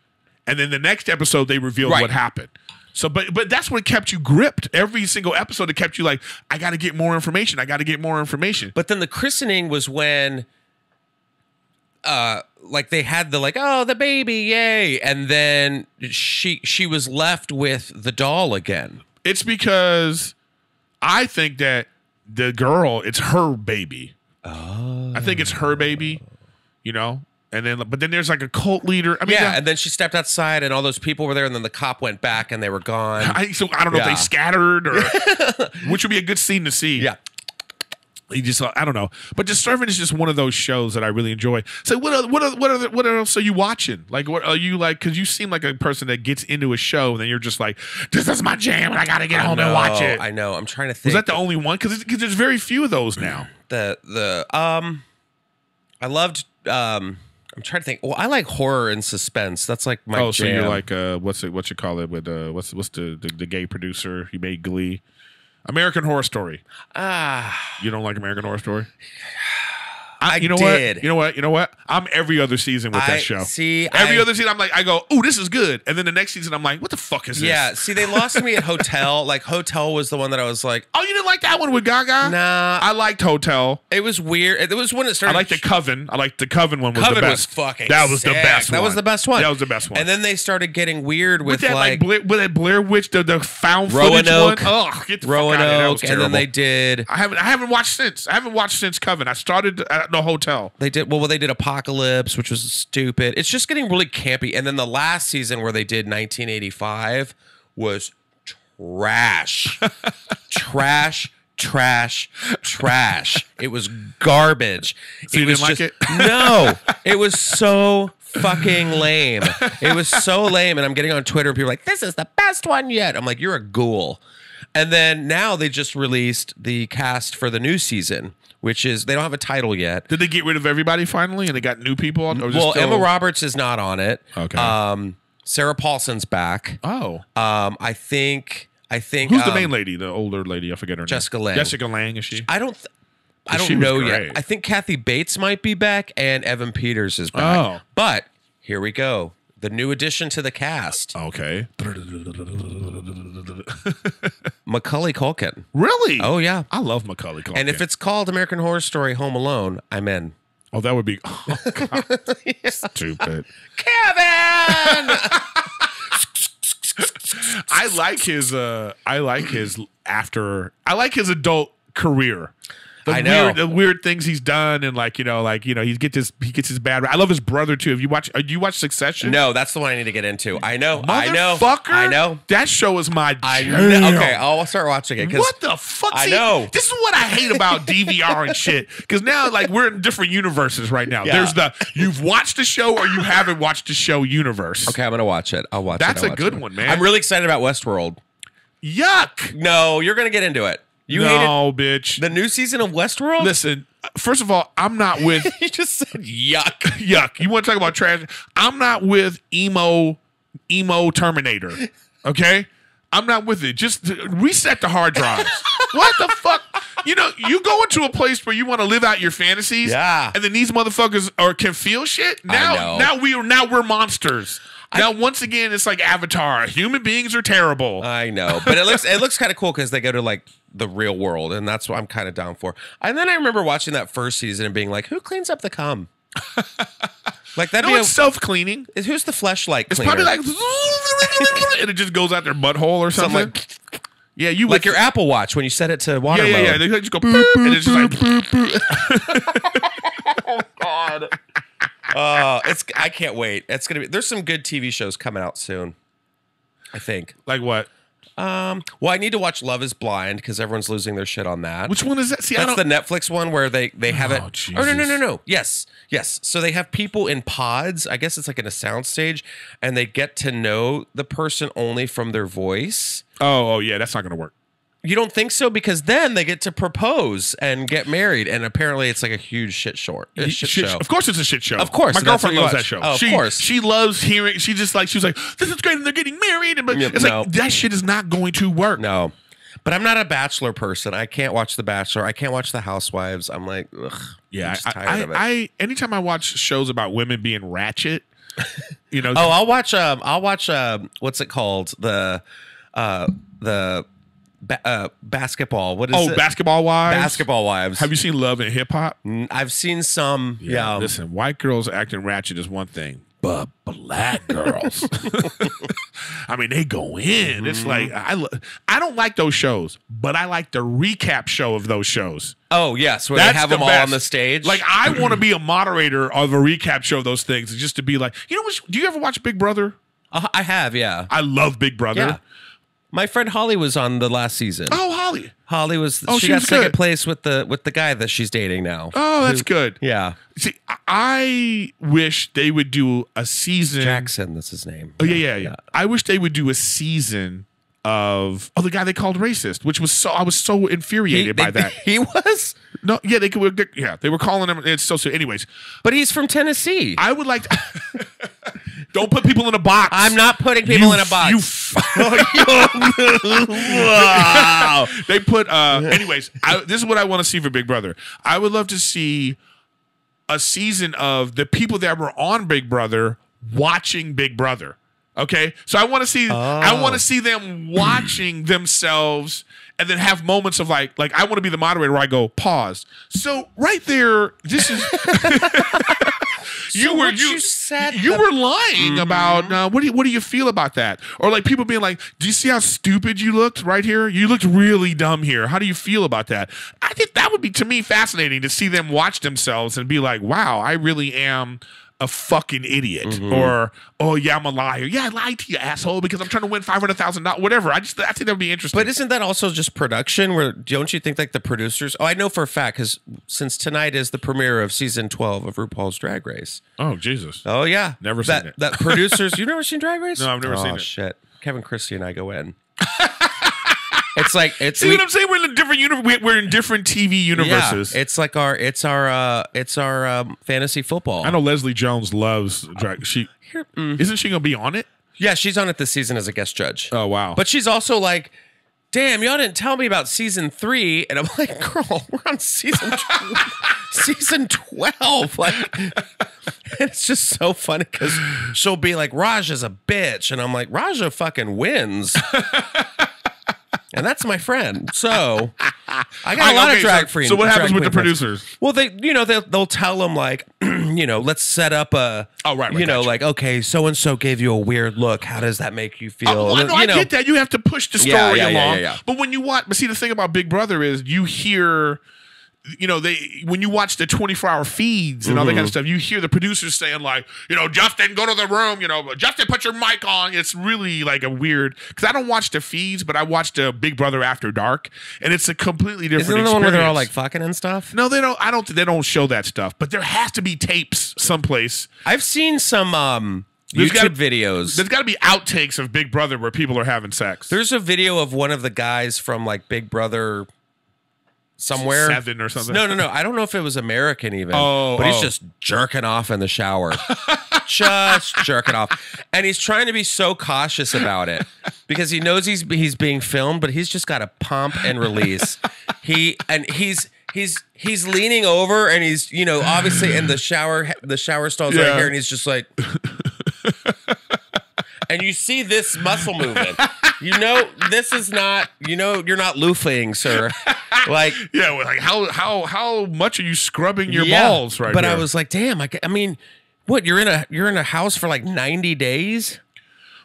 And then the next episode, they reveal Right. what happened. So, but but that's what kept you gripped. Every single episode, it kept you like, I got to get more information. I got to get more information. But then the christening was when uh like they had the like oh the baby yay and then she she was left with the doll again. It's because I think that the girl, it's her baby. Oh. I think it's her baby. You know, and then but then there's like a cult leader. I mean, Yeah, that- and then she stepped outside and all those people were there and then the cop went back and they were gone. I, so I don't know if they scattered or which would be a good scene to see. yeah. You just I don't know, but just Servant is just one of those shows that I really enjoy. So what are, what are, what are, what else are you watching? Like what are you like? Because you seem like a person that gets into a show and then you're just like, this is my jam and I got to get I home and watch it. I know. I'm trying to think. Was that the only one? Because Because there's very few of those now. the the um I loved um I'm trying to think. Well, I like horror and suspense. That's like my oh, so you're like uh, what's it? What you call it? With uh, what's what's the, the the gay producer? He made Glee, American Horror Story. ah You don't like American Horror Story? I, you know did. what? You know what? You know what? I'm every other season with I- that show. see, every I- other season, I'm like, I go, oh, this is good, and then the next season, I'm like, what the fuck is this? Yeah, see, they lost me at Hotel. Like Hotel was the one that I was like, Oh, you like that one with Gaga? nah. I liked Hotel. it was weird. It was when it started. I liked the Coven. I liked the Coven one was Coven the was fucking. That was the sick. best. That was the best one. That was the best one. And then they started getting weird with, with that like, like, Blair, with that Blair Witch, the, the found footage Roanoke. one. Oh, get the fuck out of here. That was Roanoke, and then they did. I haven't I haven't watched since. I haven't watched since Coven. I started at the hotel. They did well. They did Apocalypse, which was stupid. It's just getting really campy. And then the last season where they did 1985 was trash, trash, trash, trash. It was garbage. So you was didn't like it? no, it was so fucking lame. It was so lame. And I'm getting on Twitter and people are like, "This is the best one yet." I'm like, "You're a ghoul." And then now they just released the cast for the new season, which is they don't have a title yet. Did they get rid of everybody finally, and they got new people? on? Well, still- Emma Roberts is not on it. Okay. Um, Sarah Paulson's back. Oh, Um, I think. I think. who's the um, main lady? The older lady? I forget her name. Jessica name. Lange. Jessica Lange is she? I don't. I don't know yet. I think Kathy Bates might be back, and Evan Peters is back. Oh. But here we go. The new addition to the cast, Okay. Macaulay Culkin. really? Oh yeah. I love Macaulay Culkin. And if it's called American Horror Story Home Alone, I'm in. Oh, that would be oh, God. stupid. Kevin. I like his. uh I like his after. I like his adult career. The I know. weird, the weird things he's done, and like you know, like you know, he gets his he gets his bad. I love his brother too. Have you watch? uh, Do you watch Succession? no, that's the one I need to get into. I know. I know. Motherfucker, I know. That show is my. I jam. know. Okay, I'll start watching it. What the fuck? I know. This is what I hate about DVR and shit. Because now, like, we're in different universes right now. Yeah. There's the you've watched the show or you haven't watched the show universe. Okay, I'm gonna watch it. I'll watch That's it. a watch good it. one, man. I'm really excited about Westworld. Yuck. No, you're gonna get into it. You no, bitch. the new season of Westworld? Listen, first of all, I'm not with you just said yuck. yuck. You want to talk about trash? I'm not with emo, emo Terminator. Okay, I'm not with it. Just reset the hard drives. what the fuck? You know, you go into a place where you want to live out your fantasies, Yeah. and then these motherfuckers are can feel shit. Now, now we are now we're monsters. Now, once again, it's like Avatar. Human beings are terrible. I know, but it looks it looks kind of cool because they go to like the real world, and that's what I'm kind of down for. And then I remember watching that first season and being like, "Who cleans up the cum?" like that'd no, it's a, self cleaning. is who's the fleshlight It's probably like, and it just goes out their butthole or something. Something like yeah, you like would your Apple Watch when you set it to water Yeah, yeah, yeah. They just go boop, and it's just like oh, God. Oh, it's I can't wait. It's gonna be. There's some good TV shows coming out soon. I think. like what? Um. Well, I need to watch Love Is Blind because everyone's losing their shit on that. Which one is that? See, I That's the Netflix one where they they have it. Oh, Oh no no no no. Yes yes. So they have people in pods. I guess it's like in a soundstage, and they get to know the person only from their voice. oh, oh yeah, that's not gonna work. You don't think so? Because then they get to propose and get married, and apparently it's like a huge shit short. A shit, show. Of course, it's a shit show. Of course, my girlfriend loves that show. Oh, of she, course. she loves hearing. She just like she was like, "This is great," and they're getting married. And it's no. like that shit is not going to work. No. But I'm not a Bachelor person. I can't watch The Bachelor. I can't watch The Housewives. I'm like, ugh. Yeah, I'm I, tired I, of it. I, anytime I watch shows about women being ratchet, you know, oh, I'll watch. Um, I'll watch. Um, what's it called? The, uh, the, ba- uh, basketball. What is oh, it? basketball wives. Basketball wives. Have you seen Love and Hip Hop? Mm, I've seen some. Yeah. Listen, white girls acting ratchet is one thing, but black girls, I mean, they go in. It's Mm-hmm. like I, lo- I don't like those shows, but I like the recap show of those shows. Oh yes, where That's they have the them all on the stage. Like I want to be a moderator of a recap show of those things, just to be like, you know, what? Do you ever watch Big Brother? Uh, I have. Yeah. I love Big Brother. Yeah. My friend Holly was on the last season. Oh, Holly. Holly was. Oh, she, she got second good. place with the with the guy that she's dating now. Oh, that's good. Yeah. See, I- wish they would do a season. Jackson. That's his name. Oh yeah, yeah, yeah, I wish they would do a season of oh the guy they called racist, which was so I was so infuriated by they- that. He was, No, yeah, they could. they- Yeah, they were calling him. It's so. so anyways, but he's from Tennessee. I would like. to... Don't put people in a box. I'm not putting people You in a box. You. f- wow. they put. uh Anyways, I, this is what I want to see for Big Brother. I would love to see a season of the people that were on Big Brother watching Big Brother. Okay, so I want to see I want to see them watching themselves and then have moments of like like I want to be the moderator where I go pause. So right there, this is you were you, you said you the- were lying about uh, what do you what do you feel about that? Or like people being like do you see how stupid you looked right here? You looked really dumb here. How do you feel about that? I think that would be to me fascinating to see them watch themselves and be like wow I really am a fucking idiot Mm-hmm. or oh yeah I'm a liar yeah I lied to you asshole because I'm trying to win five hundred thousand dollars whatever I just I think that would be interesting But isn't that also just production? Where don't you think like the producers? Oh, I know for a fact because since tonight is the premiere of season twelve of RuPaul's Drag Race. oh Jesus Oh yeah, Never that, seen it. That producers, you've never seen Drag Race? No, I've never oh, seen it. Shit, Kevin Christie and I go in. it's like it's see we- what I'm saying we're in a different uni- we're in different TV universes Yeah, it's like our it's our uh it's our um, fantasy football. I know Leslie Jones loves drag. She Here- mm. isn't she gonna be on it? Yeah, she's on it this season as a guest judge. Oh wow! But she's also like, damn, y'all didn't tell me about season three. And I'm like, girl, we're on season season 12. Like, it's just so funny because she'll be like, Raja's a bitch. And I'm like, Raja fucking wins. And that's my friend. So I got a lot Okay, of drag so, free. So what happens with the queen friends. producers? Well, they, you know, they'll, they'll tell them like, you know, let's set up a, Oh, right, right, you know, like, okay, so and so gave you a weird look. How does that make you feel? Oh, I, And know, I get that. You have to push the story Yeah, yeah, along. yeah. But when you watch, but see, the thing about Big Brother is you hear. You know, they when you watch the 24 hour feeds and all that Mm-hmm. kind of stuff, you hear the producers saying, like, you know, Justin, go to the room, you know, Justin, put your mic on. It's really like a weird because I don't watch the feeds, but I watched the Big Brother After Dark, and it's a completely different Isn't the one where they're all like fucking and stuff? No, they don't. I don't. They don't show that stuff. But there has to be tapes someplace. I've seen some um There's YouTube gotta- videos. There's got to be outtakes of Big Brother where people are having sex. There's a video of one of the guys from like Big Brother somewhere. Seven or something. No, no, no. I don't know if it was American even. Oh, but he's oh. just jerking off in the shower. just jerking off. And he's trying to be so cautious about it because he knows he's he's being filmed, but he's just got to pump and release. He and he's he's he's leaning over and he's, you know, obviously in the shower the shower stalls right here and he's just like and you see this muscle movement. You know, this is not, you know, you're not loofing, sir. Like, Yeah, well, like how how how much are you scrubbing your yeah. balls right But I was like, damn, I, I mean, what, you're in a you're in a house for like 90 days?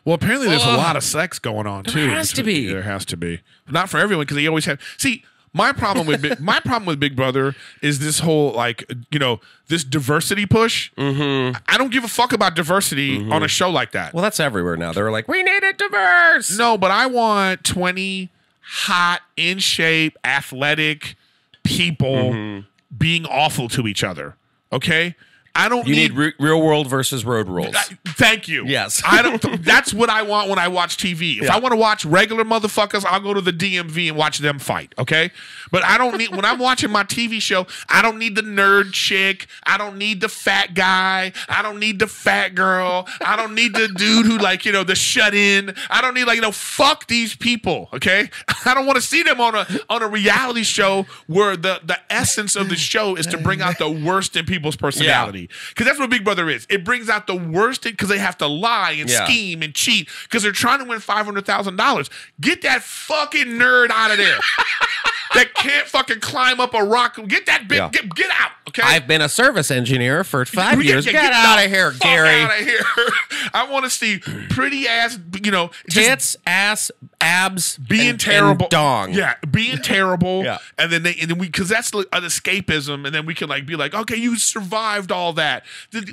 well, apparently there's a lot of sex going on too. There has to be. There has to be. Not for everyone because they always have. See, my problem with Big, my problem with Big Brother is this whole like you know this diversity push. Mm-hmm. I don't give a fuck about diversity on a show like that. Well, that's everywhere now. They're like, we need it diverse. No, but I want 20 hot, in shape, athletic people Mm-hmm. being awful to each other. Okay? I don't You need, need re- real world versus road rules. I- thank you. Yes. I don't that's what I want when I watch TV. If I want to watch regular motherfuckers, I'll go to the DMV and watch them fight, okay? But I don't need when I'm watching my TV show, I don't need the nerd chick, I don't need the fat guy, I don't need the fat girl, I don't need the dude who like, you know, the shut in. I don't need like, you know, fuck these people, okay? I don't want to see them on a on a reality show where the the essence of the show is to bring out the worst in people's personality. Because that's what Big Brother is. It brings out the worst because they have to lie and Yeah. scheme and cheat because they're trying to win five hundred thousand dollars. Get that fucking nerd out of there. that can't fucking climb up a rock. Get that big. Yeah. Get, get out. Okay. I've been a service engineer for five years. get- Get, get out of here, Gary. Out of here. I want to see pretty ass. You know, Tits, ass, abs, being and- terrible, and dong. Yeah, being terrible. Yeah. and then they and then we because that's an escapism, and then we can like be like, okay, you survived all that.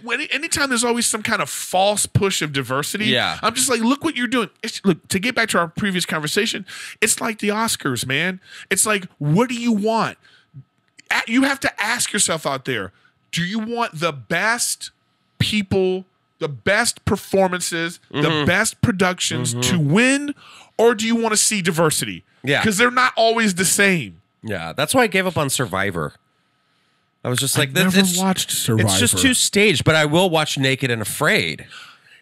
When- Anytime there's always some kind of false push of diversity, Yeah. I'm just like, look what you're doing. It's, look to get back to our previous conversation. It's like the Oscars, man. It's like, what do you want? You have to ask yourself out there: Do you want the best people? The best performances, Mm-hmm. the best productions to win, or do you want to see diversity? Yeah. Because they're not always the same. Yeah, that's why I gave up on Survivor. I was just like, never this, it's, watched Survivor. It's just too staged, but I will watch Naked and Afraid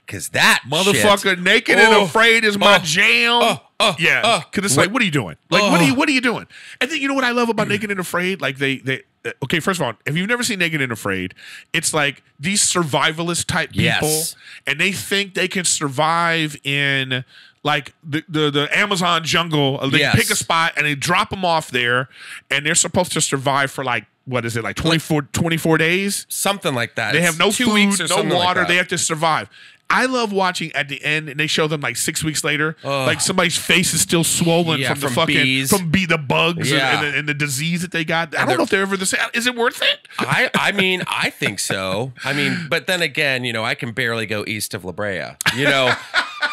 because that Motherfucker, shit- naked and Oh, afraid is my oh, jam. oh, oh, yeah, oh. because it's like, what are you doing? Like, what are Oh. you? What are you doing? And then you know what I love about Naked and Afraid? Like they, they. uh, Okay, first of all, if you've never seen Naked and Afraid, it's like these survivalist type people, Yes. and they think they can survive in like the the, the Amazon jungle. They Yes. pick a spot and they drop them off there, and they're supposed to survive for like what is it like 24, 24 days? something like that. They It's have no food, no something like water. they have to survive. I love watching at the end, and they show them like six weeks later, like somebody's face is still swollen Yeah, from the fucking bees. from be the bugs and- Yeah. and, the, and the disease that they got. I don't know if they're ever the same. Is it worth it? I, I mean, I think so. I mean, but then again, you know, I can barely go east of La Brea. You know,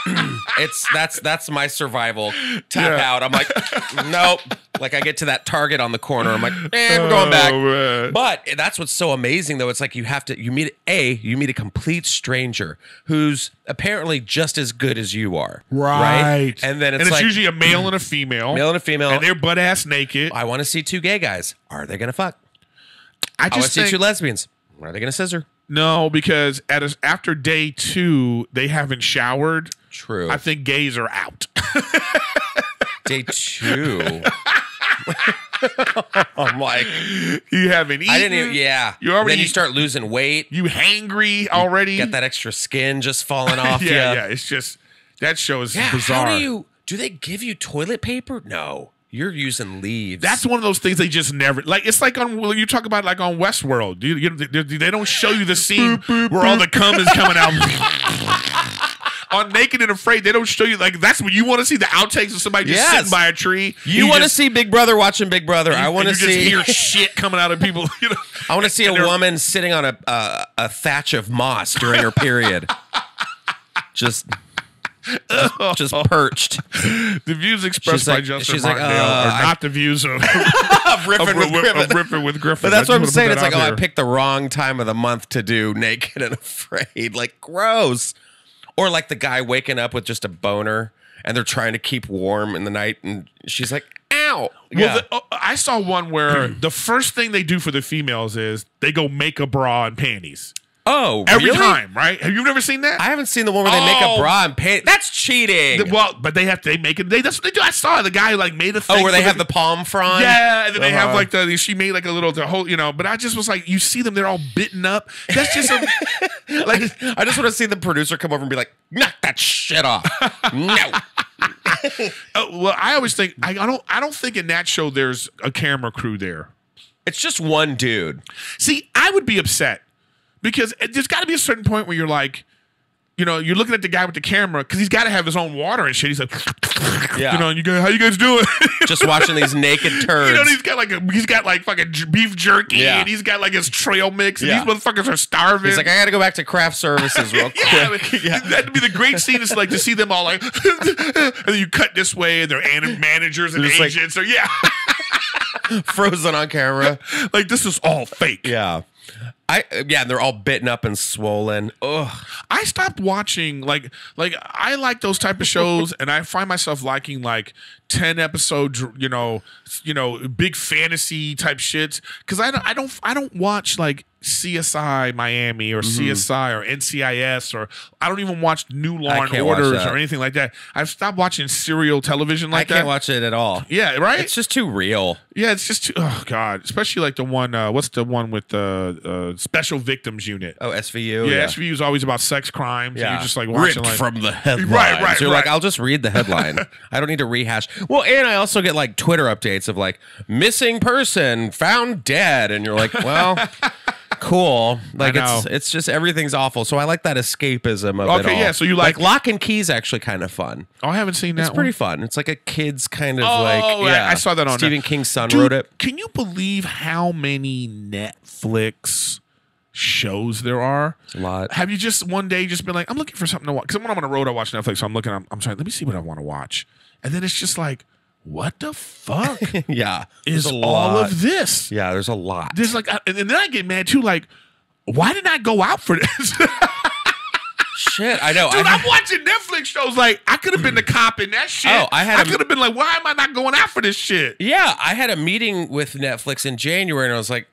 it's that's that's my survival tap Yeah. out. I'm like, nope. Like I get to that target on the corner. I'm like, eh, we're going back. Oh. But that's what's so amazing, though. It's like you have to you meet a you meet a complete stranger who's apparently just as good as you are, right? And then it's and it's like usually a male and a female, male and a female. and they're butt ass naked. I want to see two gay guys. Are they gonna fuck? I I want to see two lesbians. Are they gonna scissor? No, because at a, after day two, they haven't showered. True. I think gays are out. Day two. I'm like, you haven't eaten. I didn't even, yeah. You already- then you start losing weight. You hangry already. Get that extra skin just falling off yeah, you. yeah. It's just that show is Yeah, bizarre. How do you, do they give you toilet paper? No. You're using leaves. That's one of those things they just never like. It's like on well, you talk about like on Westworld. You, you, they, they don't show you the scene where all the cum is coming out. on Naked and Afraid, they don't show you like that's when you want to see the outtakes of somebody just Yes. sitting by a tree. you want to see Big Brother watching Big Brother. I want to you just see. hear shit coming out of people. You know, I want to see a woman sitting on a, a a thatch of moss during her period. just, just, just perched. The views expressed She's by like- Justin she's like, uh, are I- not the views of, of, Riffing with Ri- Griffin. of Riffin with Griffin. But that's I what I'm saying. It's like, oh, out I picked the wrong time of the month to do Naked and Afraid. Like, gross. Or like the guy waking up with just a boner and they're trying to keep warm in the night and she's like, ow. Well, yeah. the, oh, I saw one where the first thing they do for the females is they go make a bra and panties oh, every really? time, right? Have you never seen that? I haven't seen the one where they make Oh. a bra and pay. That's cheating. The- well, but they have to they make it. They that's what they do. I saw the guy who like made a thing. oh, where they have the palm frond? yeah, and then they have Uh-huh. like the she made like a little the whole you know. But I just was like, you see them, they're all bitten up. That's just a, like I just want to see the producer come over and be like, knock that shit off. no. uh, well, I always think I, I don't I don't think in that show there's a camera crew there. It's just one dude. See, I would be upset because it- there's got to be a certain point where you're like, you know, you're looking at the guy with the camera because he's got to have his own water and shit. He's like, Yeah. you know, and you guys, how you guys doing? Just watching these naked turds. You know, he's got like a, he's got like fucking beef jerky Yeah. and he's got like his trail mix and Yeah. these motherfuckers are starving. He's like, I got to go back to craft services real yeah, quick. I mean, that'd be the great scene. Is like to see them all like, and then you cut this way, and they're anim- managers and Just like- agents. or yeah, Frozen on camera. like this is all fake. Yeah. I yeah, and they're all bitten up and swollen. Ugh. I stopped watching like like I like those type of shows, and I find myself liking like ten episode, you know, you know, big fantasy type shits because I don't I don't I don't watch like CSI Miami or Mm-hmm. CSI or NCIS or I don't even watch New Law and Orders or anything like that. I've stopped watching serial television like that. I can't that. watch it at all. Yeah, right. It's just too real. yeah, it's just too, oh god, especially like the one. Uh, what's the one with the uh, Special Victims Unit? Oh, SVU. yeah, SVU is always about sex crimes. and you're just like watching Ripped like from the headlines. Right, right, So You're like. I'll just read the headline. I don't need to rehash. Well, and I also get like Twitter updates of like missing person found dead, and you're like, well, cool. Like it's it's just everything's awful. So I like that escapism of it Okay, all. yeah, so you like- like Locke and Key's actually kind of fun. Oh, I haven't seen that. It's pretty fun. It's like a kid's kind of Oh, like yeah. I saw that on Stephen. King's son Dude, wrote it. Can you believe how many Netflix shows there are? a lot. Have you just one day just been like, I'm looking for something to watch? Because when I'm on the road, I watch Netflix. So I'm looking. I'm, I'm sorry. Let me see what I want to watch. And then it's just like, what the fuck Yeah, is a all lot. of this? Yeah, there's a lot. There's like, and then I get mad too. Like, why didn't I go out for this? Shit, I know. Dude, I, I'm watching Netflix shows. Like, I could have been the cop in that shit. Oh, I had I could have been like, why am I not going out for this shit? yeah, I had a meeting with Netflix in January, and I was like,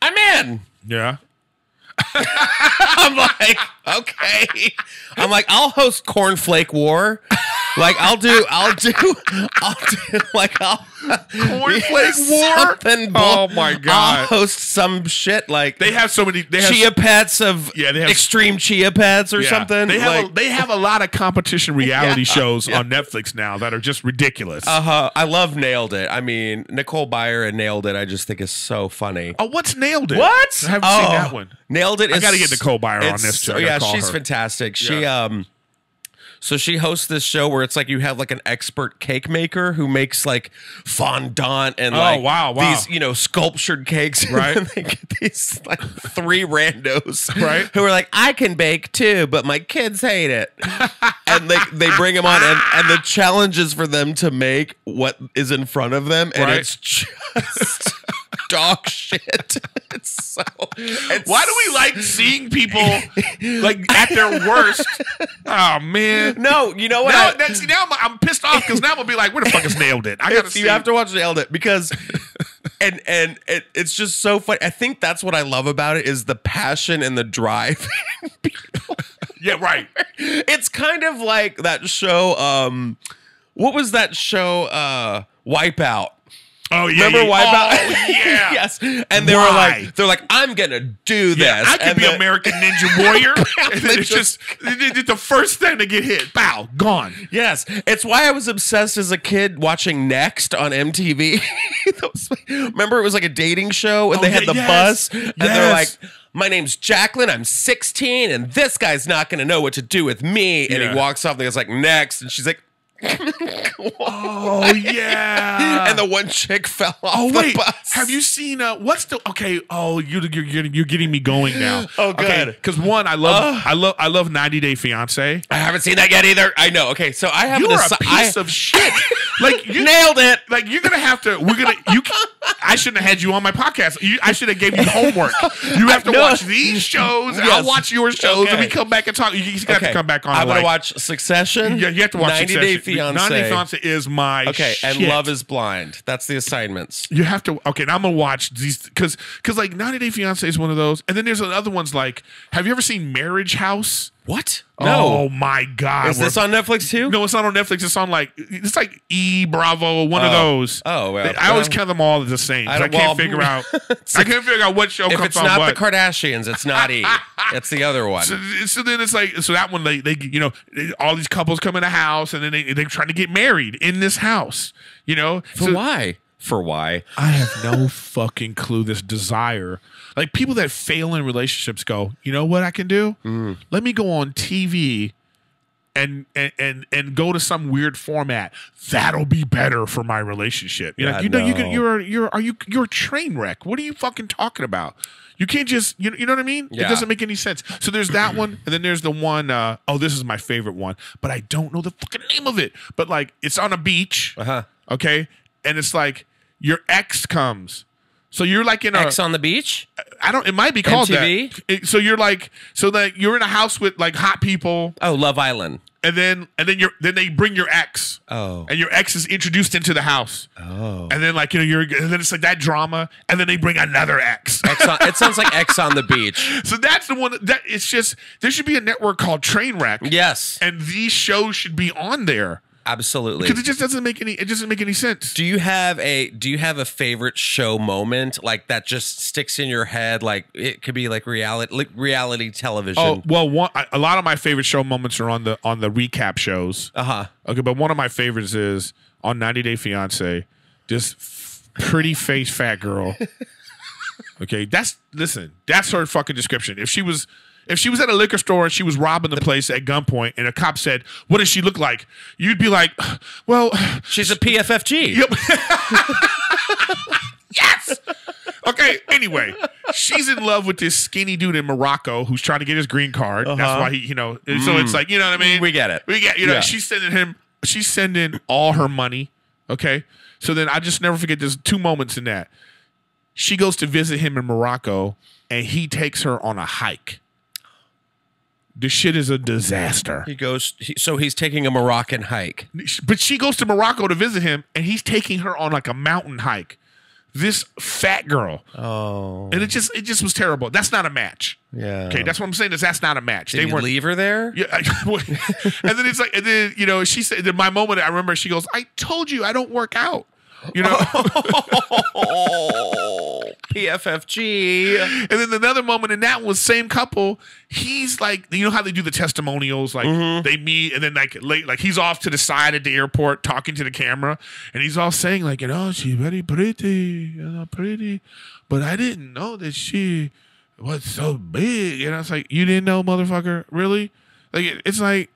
I'm in. Yeah. I'm like, okay. I'm like, I'll host Cornflake War. Like I'll do, I'll do, I'll do, like I'll Cornflake War? Something Oh, my I'll host some shit like They have so many. They have chia pets of Yeah, they have- extreme chia pets or Yeah. something. They have a, they have a lot of competition reality Yeah. shows Yeah. on Netflix now that are just ridiculous. uh-huh. I love Nailed It. I mean, Nicole Byer and Nailed It. I just think is so funny. oh, what's nailed it? What? I haven't Oh, seen that one. Nailed it. I gotta get Nicole Byer on this, too. Oh, gotta yeah, she's her. fantastic. She um, so she hosts this show where it's like you have like an expert cake maker who makes like fondant and Oh, like wow, wow. these you know sculptured cakes. Right. and they get these like three randos, Right. Who are like, I can bake too, but my kids hate it. and they they bring them on, and and the challenge is for them to make what is in front of them, and Right. it's just. Dog shit. It's so. It's Why do we like seeing people like at their worst? Oh man. No, you know what? Now, I- that's, now I'm, I'm pissed off because now I'm gonna be like, where the fuck is nailed it? I gotta see. you have to watch Nailed It because, and and it, it's just so funny. I think that's what I love about it is the passion and the drive. Yeah, right. it's kind of like that show. Um, what was that show? Uh, Wipeout. Oh yeah. Remember yeah. Wipeout? Oh yeah. yes. And they were like, they're like, I'm gonna do this. Yeah, I could be the- American Ninja Warrior. and it's just the first thing to get hit. Bow, gone. Yes, it's why I was obsessed as a kid watching Next on MTV. That was like- remember, it was like a dating show, and Oh, they had the yes, bus, and they're like, "My name's Jacqueline. I'm 16, and this guy's not going to know what to do with me." And Yeah. he walks off, and it's like, "Next," and she's like, Oh yeah. and the one chick fell off Oh the wait, bus. have you seen uh what's the okay? Oh, you you're getting you're getting me going now. Oh, good. Because one, I love I love I love 90 Day Fiance. I haven't seen that yet either. I know. Okay, so I have You're a piece I- of shit. Like you nailed it. Like you're gonna have to. We're gonna. You. I shouldn't have had you on my podcast. You, I should have gave you homework. You have to No. watch these shows. I'll Yes. watch your shows, and we come back and talk. You, you got to come back on. I'm and, gonna watch Succession. Yeah, you have to watch 90 Succession. Day Fiance. 90 Day Fiance is my Okay, and. Love is Blind. That's the assignments. You have to okay. Now I'm gonna watch these because because like 90 Day Fiance is one of those, and then there's other ones like. Have you ever seen Marriage House? What? Oh my god! Is this on Netflix too? No, it's not on Netflix. It's on like it's like E Bravo, one of Oh. those. Oh, well, I always count them all as the same. I I, can't well, figure out. I can't figure out what show If comes it's on not what. the Kardashians, it's not E. it's the other one. so, so then it's like so that one they they you know all these couples come in a house and then they they're trying to get married in this house. You know For So- why? For why? I have no fucking clue. This desire, like people that fail in relationships, go. You know what I can do? Mm. Let me go on TV. And, and and and go to some weird format that'll be better for my relationship. You're like, you know, you can, you're you're are you you're a train wreck. What are you fucking talking about? You can't just you, you know what I mean? It doesn't make any sense. So there's that one, and then there's the one. Uh, oh, this is my favorite one, but I don't know the fucking name of it. But like, it's on a beach, Uh huh. okay, and it's like your ex comes. So you're like in a Ex on the beach. I don't it might be called MTV? that. It- so you're like so that you're in a house with like hot people Oh, Love Island. and then and then you're then they bring your ex. Oh. And your ex is introduced into the house. Oh. And then like you know you're and then it's like that drama and then they bring another ex. X on, it sounds like Ex on the beach. so that's the one that it's just there should be a network called Trainwreck. Yes, And these shows should be on there. Absolutely. Because it just doesn't make any it doesn't make any sense. Do you have a Do you have a favorite show moment like that just sticks in your head? Like it could be like reality, like reality television. Oh well, one a lot of my favorite show moments are on the on the recap shows. uh huh. Okay, but one of my favorites is on 90 Day Fiance, f- pretty face fat girl. Okay, that's listen, that's her fucking description. If she was if she was at a liquor store and she was robbing the place at gunpoint and a cop said, "What does she look like?" You'd be like, "Well, She's a PFFG. Yep. yes. Okay. Anyway, she's in love with this skinny dude in Morocco who's trying to get his green card. That's Uh-huh. why he, you know. So it's like, you know what I mean? We get it. We get, you know, Yeah. she's sending him. She's sending all her money. Okay. So then I just never forget. There's two moments in that. She goes to visit him in Morocco, and he takes her on a hike. This shit is a disaster. He goes. He, so he's taking a Moroccan hike. But she goes to Morocco to visit him, and he's taking her on like a mountain hike. this fat girl, Oh. and it just it just was terrible. That's not a match. Yeah. Okay, that's what I'm saying. Is that's not a match. Did they weren't. leave her there? Yeah, and then it's like, and then you know, she said, my moment, I remember she goes, "I told you I don't work out," you know. PFFG. and then another moment in that was same couple. He's like, you know how they do the testimonials, like Mm-hmm. they meet, and then like late, like he's off to the side at the airport talking to the camera, and he's all saying like, you know, she's very pretty, you know, pretty, but I didn't know that she was so big, and I was like, you didn't know, motherfucker, really? Like it- it's like.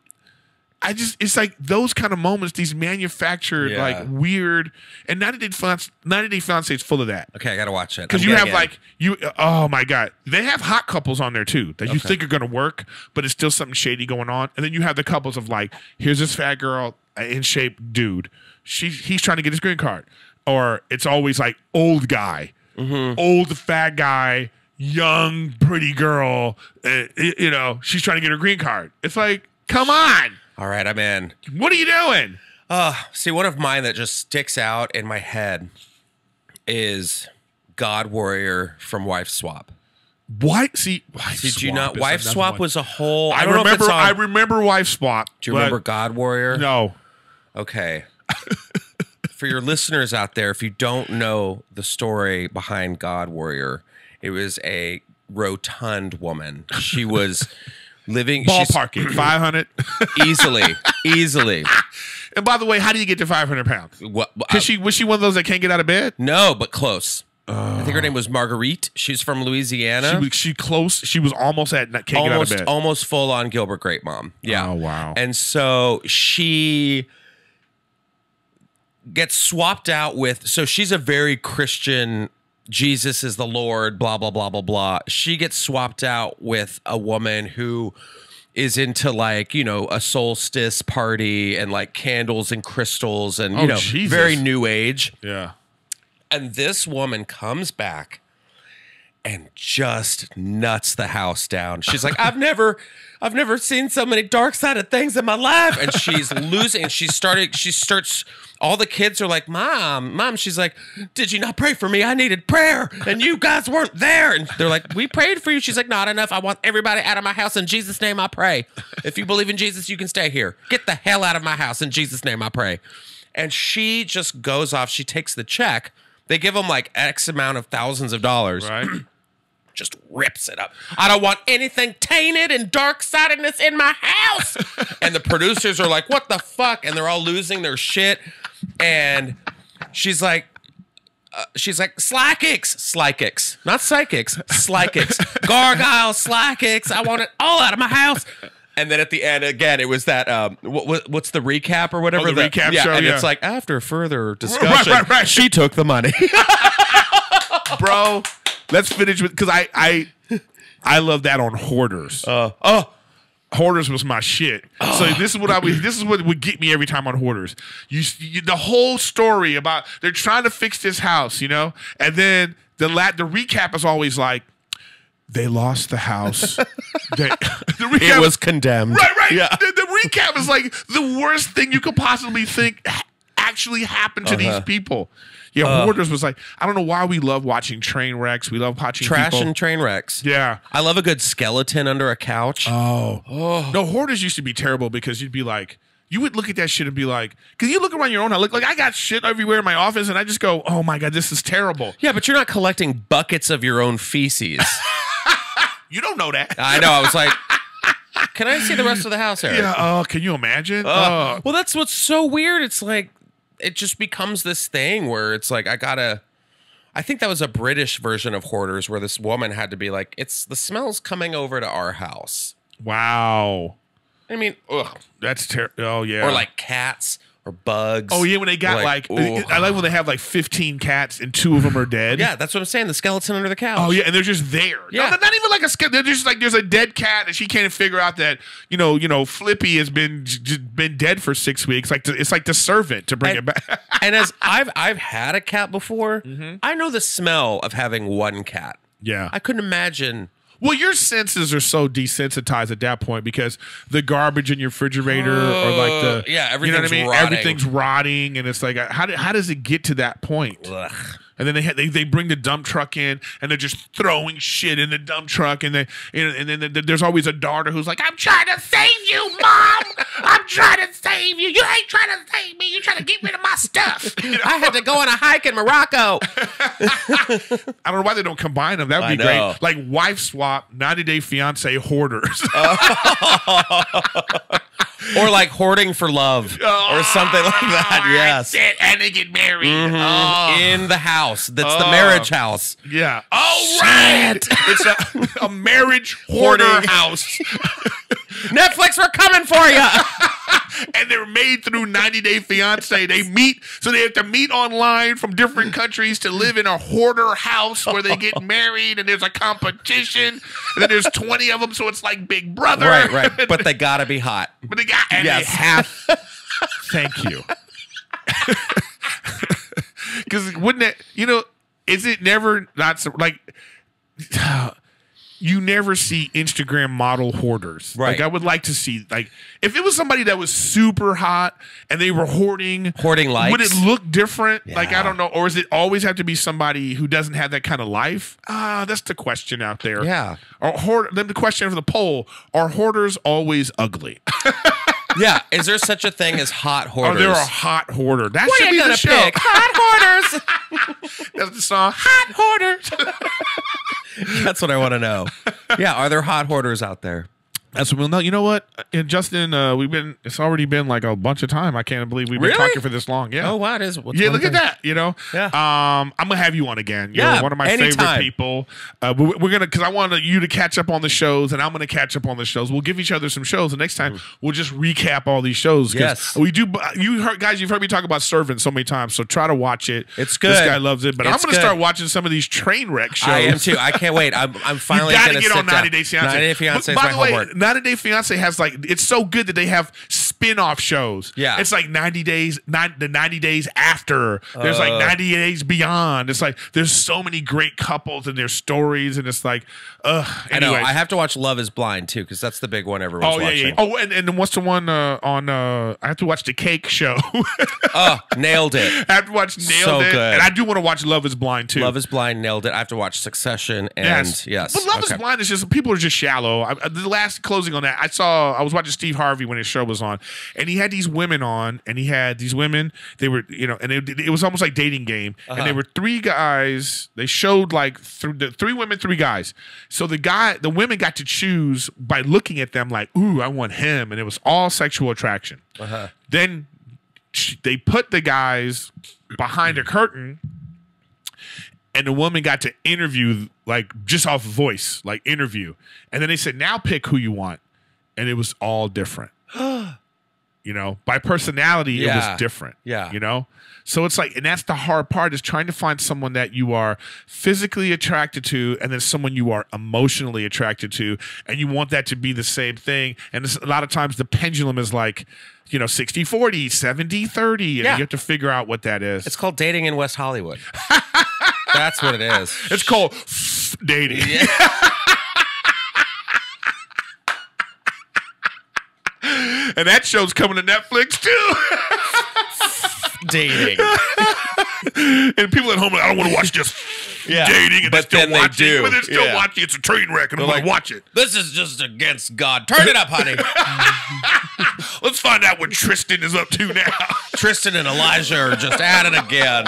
I just it's like those kind of moments, these manufactured Yeah. like weird, and 90 Day Fiance, 90 Day Fiance is full of that Okay, I gotta watch it. because you have like you. Oh my god, they have hot couples on there too that you think are going to work, but it's still something shady going on. And then you have the couples of like, here's this fat girl, in shape dude. She he's trying to get his green card, or it's always like old guy, Mm-hmm. old fat guy, young pretty girl. Uh, you know, she's trying to get her green card. It's like, come on, All right, I'm in. what are you doing? Uh, see, one of mine that just sticks out in my head is God Warrior from Wife Swap. Wife, see, wife Did you not? Wife Swap one. was a whole. I, I, don't know if remember. I remember wife swap. Do you remember God Warrior? No. Okay. For your listeners out there, if you don't know the story behind God Warrior, it was a rotund woman. She was living Ballparking, 500. easily, easily. And by the way, how do you get to 500 pounds? What? uh, she was she one of those that can't get out of bed? no, but close. I think her name was Marguerite. She's from Louisiana. She was she close. She was almost at can't almost get out of bed. almost full on Gilbert Grape mom. Yeah. Oh, wow. And so she gets swapped out with so she's a very Christian Jesus is the Lord, blah blah blah blah blah. She gets swapped out with a woman who is into like, you know, a solstice party and like candles and crystals and you Oh, know, Jesus. very new age. yeah. And this woman comes back and just nuts the house down. She's like, I've never, I've never seen so many dark sided things in my life. And she's losing. And she started, she starts, all the kids are like, Mom, Mom. She's like, Did you not pray for me? I needed prayer. And you guys weren't there. And they're like, We prayed for you. She's like, Not enough. I want everybody out of my house. In Jesus' name, I pray. If you believe in Jesus, you can stay here. Get the hell out of my house. In Jesus' name, I pray. And she just goes off. She takes the check. They give them like X amount of thousands of dollars Right. Just rips it up. I don't want anything tainted and dark sidedness in my house. and the producers are like, what the fuck? And they're all losing their shit. And she's like, uh, she's like, sly kicks, sly kicks, not psychics, sly kicks, gargoyle, sly kicks. I want it all out of my house. And then at the end, again, it was that um, what, what, what's the recap or whatever? Oh, the recap yeah, show, and yeah. it's like after further discussion, right, right. she took the money. Bro, let's finish with because I I I love that on hoarders. Uh, oh, Hoarders was my shit. So this is what I would. This is what would get me every time on Hoarders. You, you the whole story about they're trying to fix this house, you know, and then the la- the recap is always like they lost the house. they, the recap it was condemned. right, right. Yeah. The, the recap is like the worst thing you could possibly think actually happened to Uh-huh. these people. Yeah, Hoarders was like I don't know why we love watching train wrecks. We love watching Trash people. and train wrecks. yeah. I love a good skeleton under a couch. Oh. oh. No, hoarders used to be terrible because you'd be like, you would look at that shit and be like, because you look around your own house, look like I got shit everywhere in my office, and I just go, oh my god, this is terrible. yeah, but you're not collecting buckets of your own feces. You don't know that. I know. I was like, can I see the rest of the house, Erik? yeah. Oh, can you imagine? Uh, Oh. well, that's what's so weird. It's like it just becomes this thing where it's like I gotta. I think that was a British version of hoarders where this woman had to be like, "It's the smells coming over to our house." wow. I mean, ugh. That's terrible. Oh yeah. or like cats or bugs. Oh yeah, when they got like, ooh. I like when they have like 15 cats and two of them are dead. yeah, that's what I'm saying. The skeleton under the couch. Oh yeah, and they're just there. Yeah. No, not even like a skeleton. They're just like there's a dead cat, and she can't figure out that you know, you know, Flippy has been been dead for six weeks. Like the, it's like the servant to bring And- it back. and as I've I've had a cat before, Mm-hmm. I know the smell of having one cat. yeah. I couldn't imagine. Well, your senses are so desensitized at that point because the garbage in your refrigerator or like the Uh, yeah, you know what I everything's mean. rotting. Everything's rotting, and it's like how do, how does it get to that point? Ugh. And then they ha- they they bring the dump truck in, and they're just throwing shit in the dump truck, and they you know, and then th- there's always a daughter who's like, "I'm trying to save you, mom. I'm trying to save you. You ain't trying to save me. You're trying to get rid of my stuff." You know? I had to go on a hike in Morocco. I don't know why they don't combine them. That would be great. Like wife swap, 90 day fiance hoarders. Oh. or like hoarding for love or something like that. Yes. It. And they get married. Mhm. Oh. In the house. That's the Oh. marriage house. Yeah. Oh, right. It's a, a marriage hoarder Hoarding. house. Netflix, we're coming for you. and they're made through 90 Day Fiance. They meet, so they have to meet online from different countries to live in a hoarder house where they get married, and there's a competition, and then there's 20 of them, so it's like Big Brother. right, right. But they gotta be hot. but they got and Yes. they have. Thank you. Because wouldn't it? You know, is it never not so like? You never see Instagram model hoarders. Right. Like I would like to see like if it was somebody that was super hot and they were hoarding Hoarding likes. Would it look different? Like I don't know, or is it always have to be somebody who doesn't have that kind of life? Ah, that's the question out there. Yeah. Or hoard. Then the question for the poll: Are hoarders always ugly? Yeah. Is there such a thing as hot Or hoarders? they're a hot hoarder. That What should are be you the gonna show. pick? Hot hoarders. That's the song. Hot hoarders. That's what I want to know. Yeah. Are there hot hoarders out there? That's what we'll know. You know what? And Justin, uh, we've been. It's already been like a bunch of time. I can't believe we've been Really? talking for this long. Yeah. Oh, wow. It is. What's yeah, look at that. You know, Yeah. Um, I'm gonna have you on again. You're Yeah, one of my favorite people. Uh, we- we're gonna because I want you to catch up on the shows, and I'm gonna catch up on the shows. We'll give each other some shows, and next time we'll just recap all these shows. Yes. we do. You heard, guys, you've heard me talk about Servant so many times, so try to watch it. It's good. This guy loves it, but I'm gonna good. start watching some of these train wreck shows. I am too. I can't wait. I'm, I'm finally you gotta gonna get on 90 down. Day Fiance. 90 Day Fiance by my the way, homework. 90 Day Fiance has like it's so good that they have spin-off shows. Yeah. it's like 90 days, nine, the 90 days after. There's like 90 days beyond. It's like there's so many great couples and their stories, and it's like, ugh. I know. I have to watch Love Is Blind too because that's the big one everyone's Oh yeah, watching. yeah. Oh, and, and then what's the one uh, on? Uh, I have to watch the Cake Show. Oh, nailed it. I have to watch Nailed So It, good. and I do want to watch Love Is Blind too. Love Is Blind nailed it. I have to watch Succession and yes. But Love is Blind is just people are just shallow. I, the last closing on that, I saw. I was watching Steve Harvey when his show was on, and he had these women on, and he had these women. They were, you know, and it, it was almost like dating game. And Uh-huh. they were three guys. They showed like th- the three women, three guys. So the guy, the women got to choose by looking at them like, "Ooh, I want him," and it was all sexual attraction. Uh-huh. Then they put the guys behind a curtain and the woman got to interview like just off voice like interview and then they said now pick who you want and it was all different you know by personality it was different Yeah. you know so it's like and that's the hard part is trying to find someone that you are physically attracted to and then someone you are emotionally attracted to and you want that to be the same thing and a lot of times the pendulum is like you know 60 40 70 30 and Yeah. you have to figure out what that is It's called Dating in West Hollywood. That's what it is. It's called dating. and that show's coming to Netflix too. dating. and people at home, are like, I don't want to watch just Yeah. dating, and But they're still then they watching. do. But they're still Yeah. watching. It's a train wreck, and I'm They're going like- watch it. This is just against God. Turn it up, honey. Let's find out what Tristan is up to now. Tristan and Elijah are just at it again.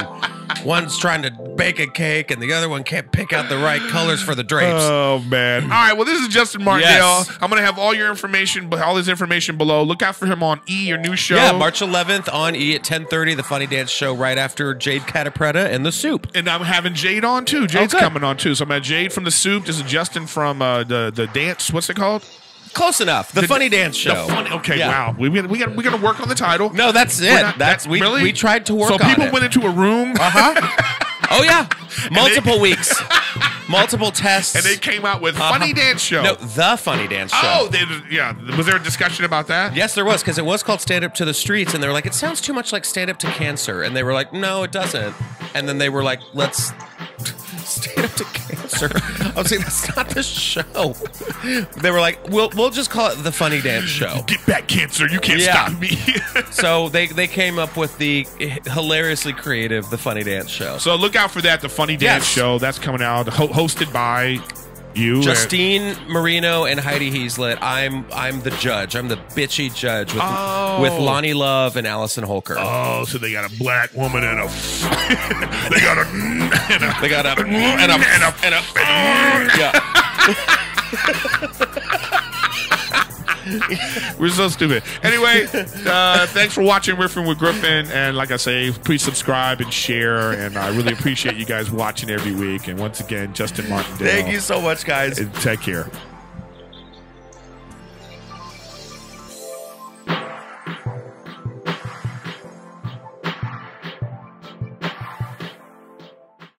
One's trying to bake a cake, and the other one can't pick out the right colors for the drapes. Oh man! All right, well, this is Justin Martindale. Yes. I'm gonna have all your information, all his information below. Look out for him on E, your new show. yeah, March 11th on E at 10:30, the Funny Dance show right after Jade Catta-Preta and the Soup. And I'm having Jade on too. Jade's good. coming on too. So I'm at Jade from the Soup. This is Justin from uh, the the dance. What's it called? Close enough. The, Funny Dance The show. Funny- okay, Yeah. wow. We we we got we got to work on the title. No, that's it. Not- that's we really? we tried to work So people it. went into a room. Uh huh. oh yeah, multiple weeks, multiple tests, And they came out with funny dance show. Uh-huh. No, the Funny Dance show. oh, they, yeah. Was there a discussion about that? Yes, there was because it was called Stand Up to the Streets, and they were like, it sounds too much like Stand Up to Cancer, and they were like, no, it doesn't. And then they were like, let's Stand Up to Cancer. I oh, was like, that's not the show. They were like, we'll we'll just call it the Funny Dance Show. Get back, cancer. You can't Yeah. stop me. So they they came up with the hilariously creative the Funny Dance Show. so look out for that. The Funny Dance Yes. Show. That's coming out. Ho- hosted by you. Justine Marino and Heidi Heeslet. I'm I'm the judge. I'm the bitchy judge with Oh. with Loni Love and Allison Holker. Oh, so they got a black woman and a. they got a. And a They got a and a and a. and a yeah. We're so stupid. Anyway, uh, thanks for watching Riffin with Griffin. And like I say, please subscribe and share. And I really appreciate you guys watching every week. And once again, Justin Martindale. Thank you so much, guys. And take care.